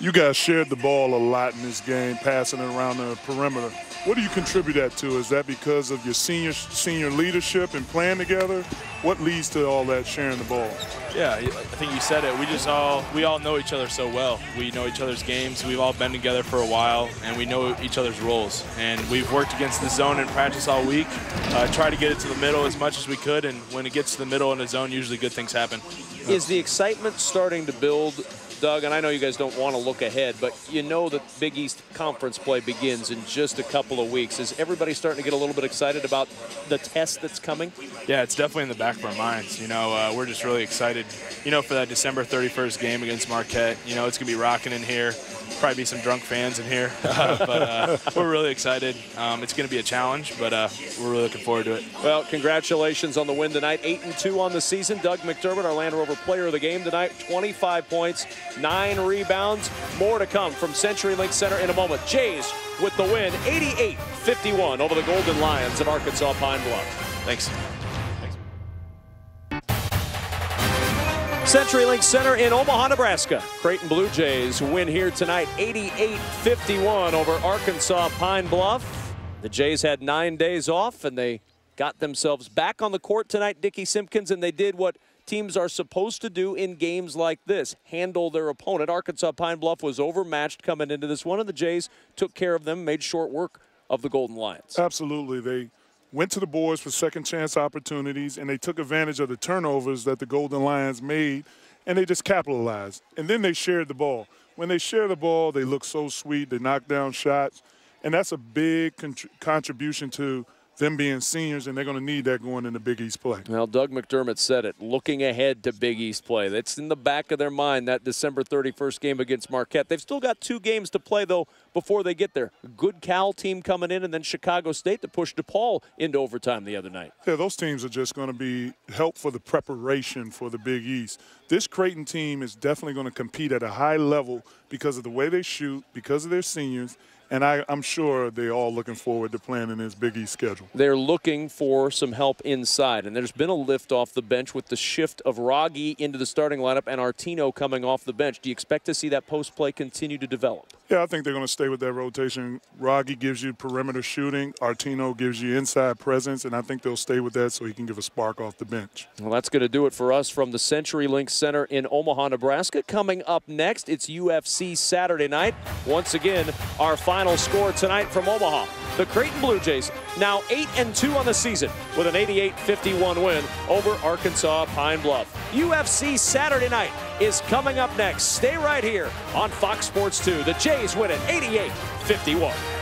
Speaker 2: You guys shared the ball a lot in this game, passing it around the perimeter. What do you contribute that to? Is that because of your senior senior leadership and playing together? What leads to all that sharing the ball?
Speaker 4: Yeah, I think you said it. We just all we all know each other so well. We know each other's games. We've all been together for a while, and we know each other's roles. And we've worked against the zone in practice all week. Uh, try to get it to the middle as much as we could, and when it gets to the middle in the zone, usually good things happen.
Speaker 1: Is the excitement starting to build Doug, and I know you guys don't want to look ahead, but you know that Big East Conference play begins in just a couple of weeks. Is everybody starting to get a little bit excited about the test that's coming?
Speaker 4: Yeah, it's definitely in the back of our minds. You know, uh, we're just really excited, you know, for that December 31st game against Marquette. You know, it's going to be rocking in here. Probably be some drunk fans in here, but uh, we're really excited. Um, it's going to be a challenge, but uh, we're really looking forward to it.
Speaker 1: Well, congratulations on the win tonight. 8 and 2 on the season. Doug McDermott, our Land Rover player of the game tonight, 25 points, nine rebounds. More to come from CenturyLink Center in a moment. Jays with the win, 88-51 over the Golden Lions of Arkansas Pine Bluff. Thanks. Thanks. CenturyLink Center in Omaha, Nebraska. Creighton Blue Jays win here tonight, 88-51 over Arkansas Pine Bluff. The Jays had nine days off, and they got themselves back on the court tonight, Dickey Simpkins, and they did what teams are supposed to do in games like this handle their opponent. Arkansas Pine Bluff was overmatched coming into this one, and the Jays took care of them, made short work of the Golden Lions.
Speaker 2: Absolutely. They went to the boards for second chance opportunities, and they took advantage of the turnovers that the Golden Lions made, and they just capitalized. And then they shared the ball. When they share the ball, they look so sweet. They knock down shots, and that's a big contribution to them being seniors, and they're going to need that going into Big East play.
Speaker 1: Well, Doug McDermott said it, looking ahead to Big East play. That's in the back of their mind, that December 31st game against Marquette. They've still got two games to play, though, before they get there. Good Cal team coming in, and then Chicago State to push DePaul into overtime the other night.
Speaker 2: Yeah, those teams are just going to be help for the preparation for the Big East. This Creighton team is definitely going to compete at a high level because of the way they shoot, because of their seniors, and I, am sure they're all looking forward to playing in this Big East schedule.
Speaker 1: They're looking for some help inside, and there's been a lift off the bench with the shift of Wragge into the starting lineup and Artino coming off the bench. Do you expect to see that post play continue to develop?
Speaker 2: Yeah, I think they're going to stay with that rotation. Wragge gives you perimeter shooting. Artino gives you inside presence, and I think they'll stay with that so he can give a spark off the bench.
Speaker 1: Well, that's going to do it for us from the CenturyLink Center in Omaha, Nebraska. Coming up next, it's UFC Saturday night. Once again, our final score tonight from Omaha. The Creighton Blue Jays now 8 and 2 on the season with an 88-51 win over Arkansas Pine Bluff. UFC Saturday night is coming up next. Stay right here on Fox Sports 2. The Jays win it 88 51.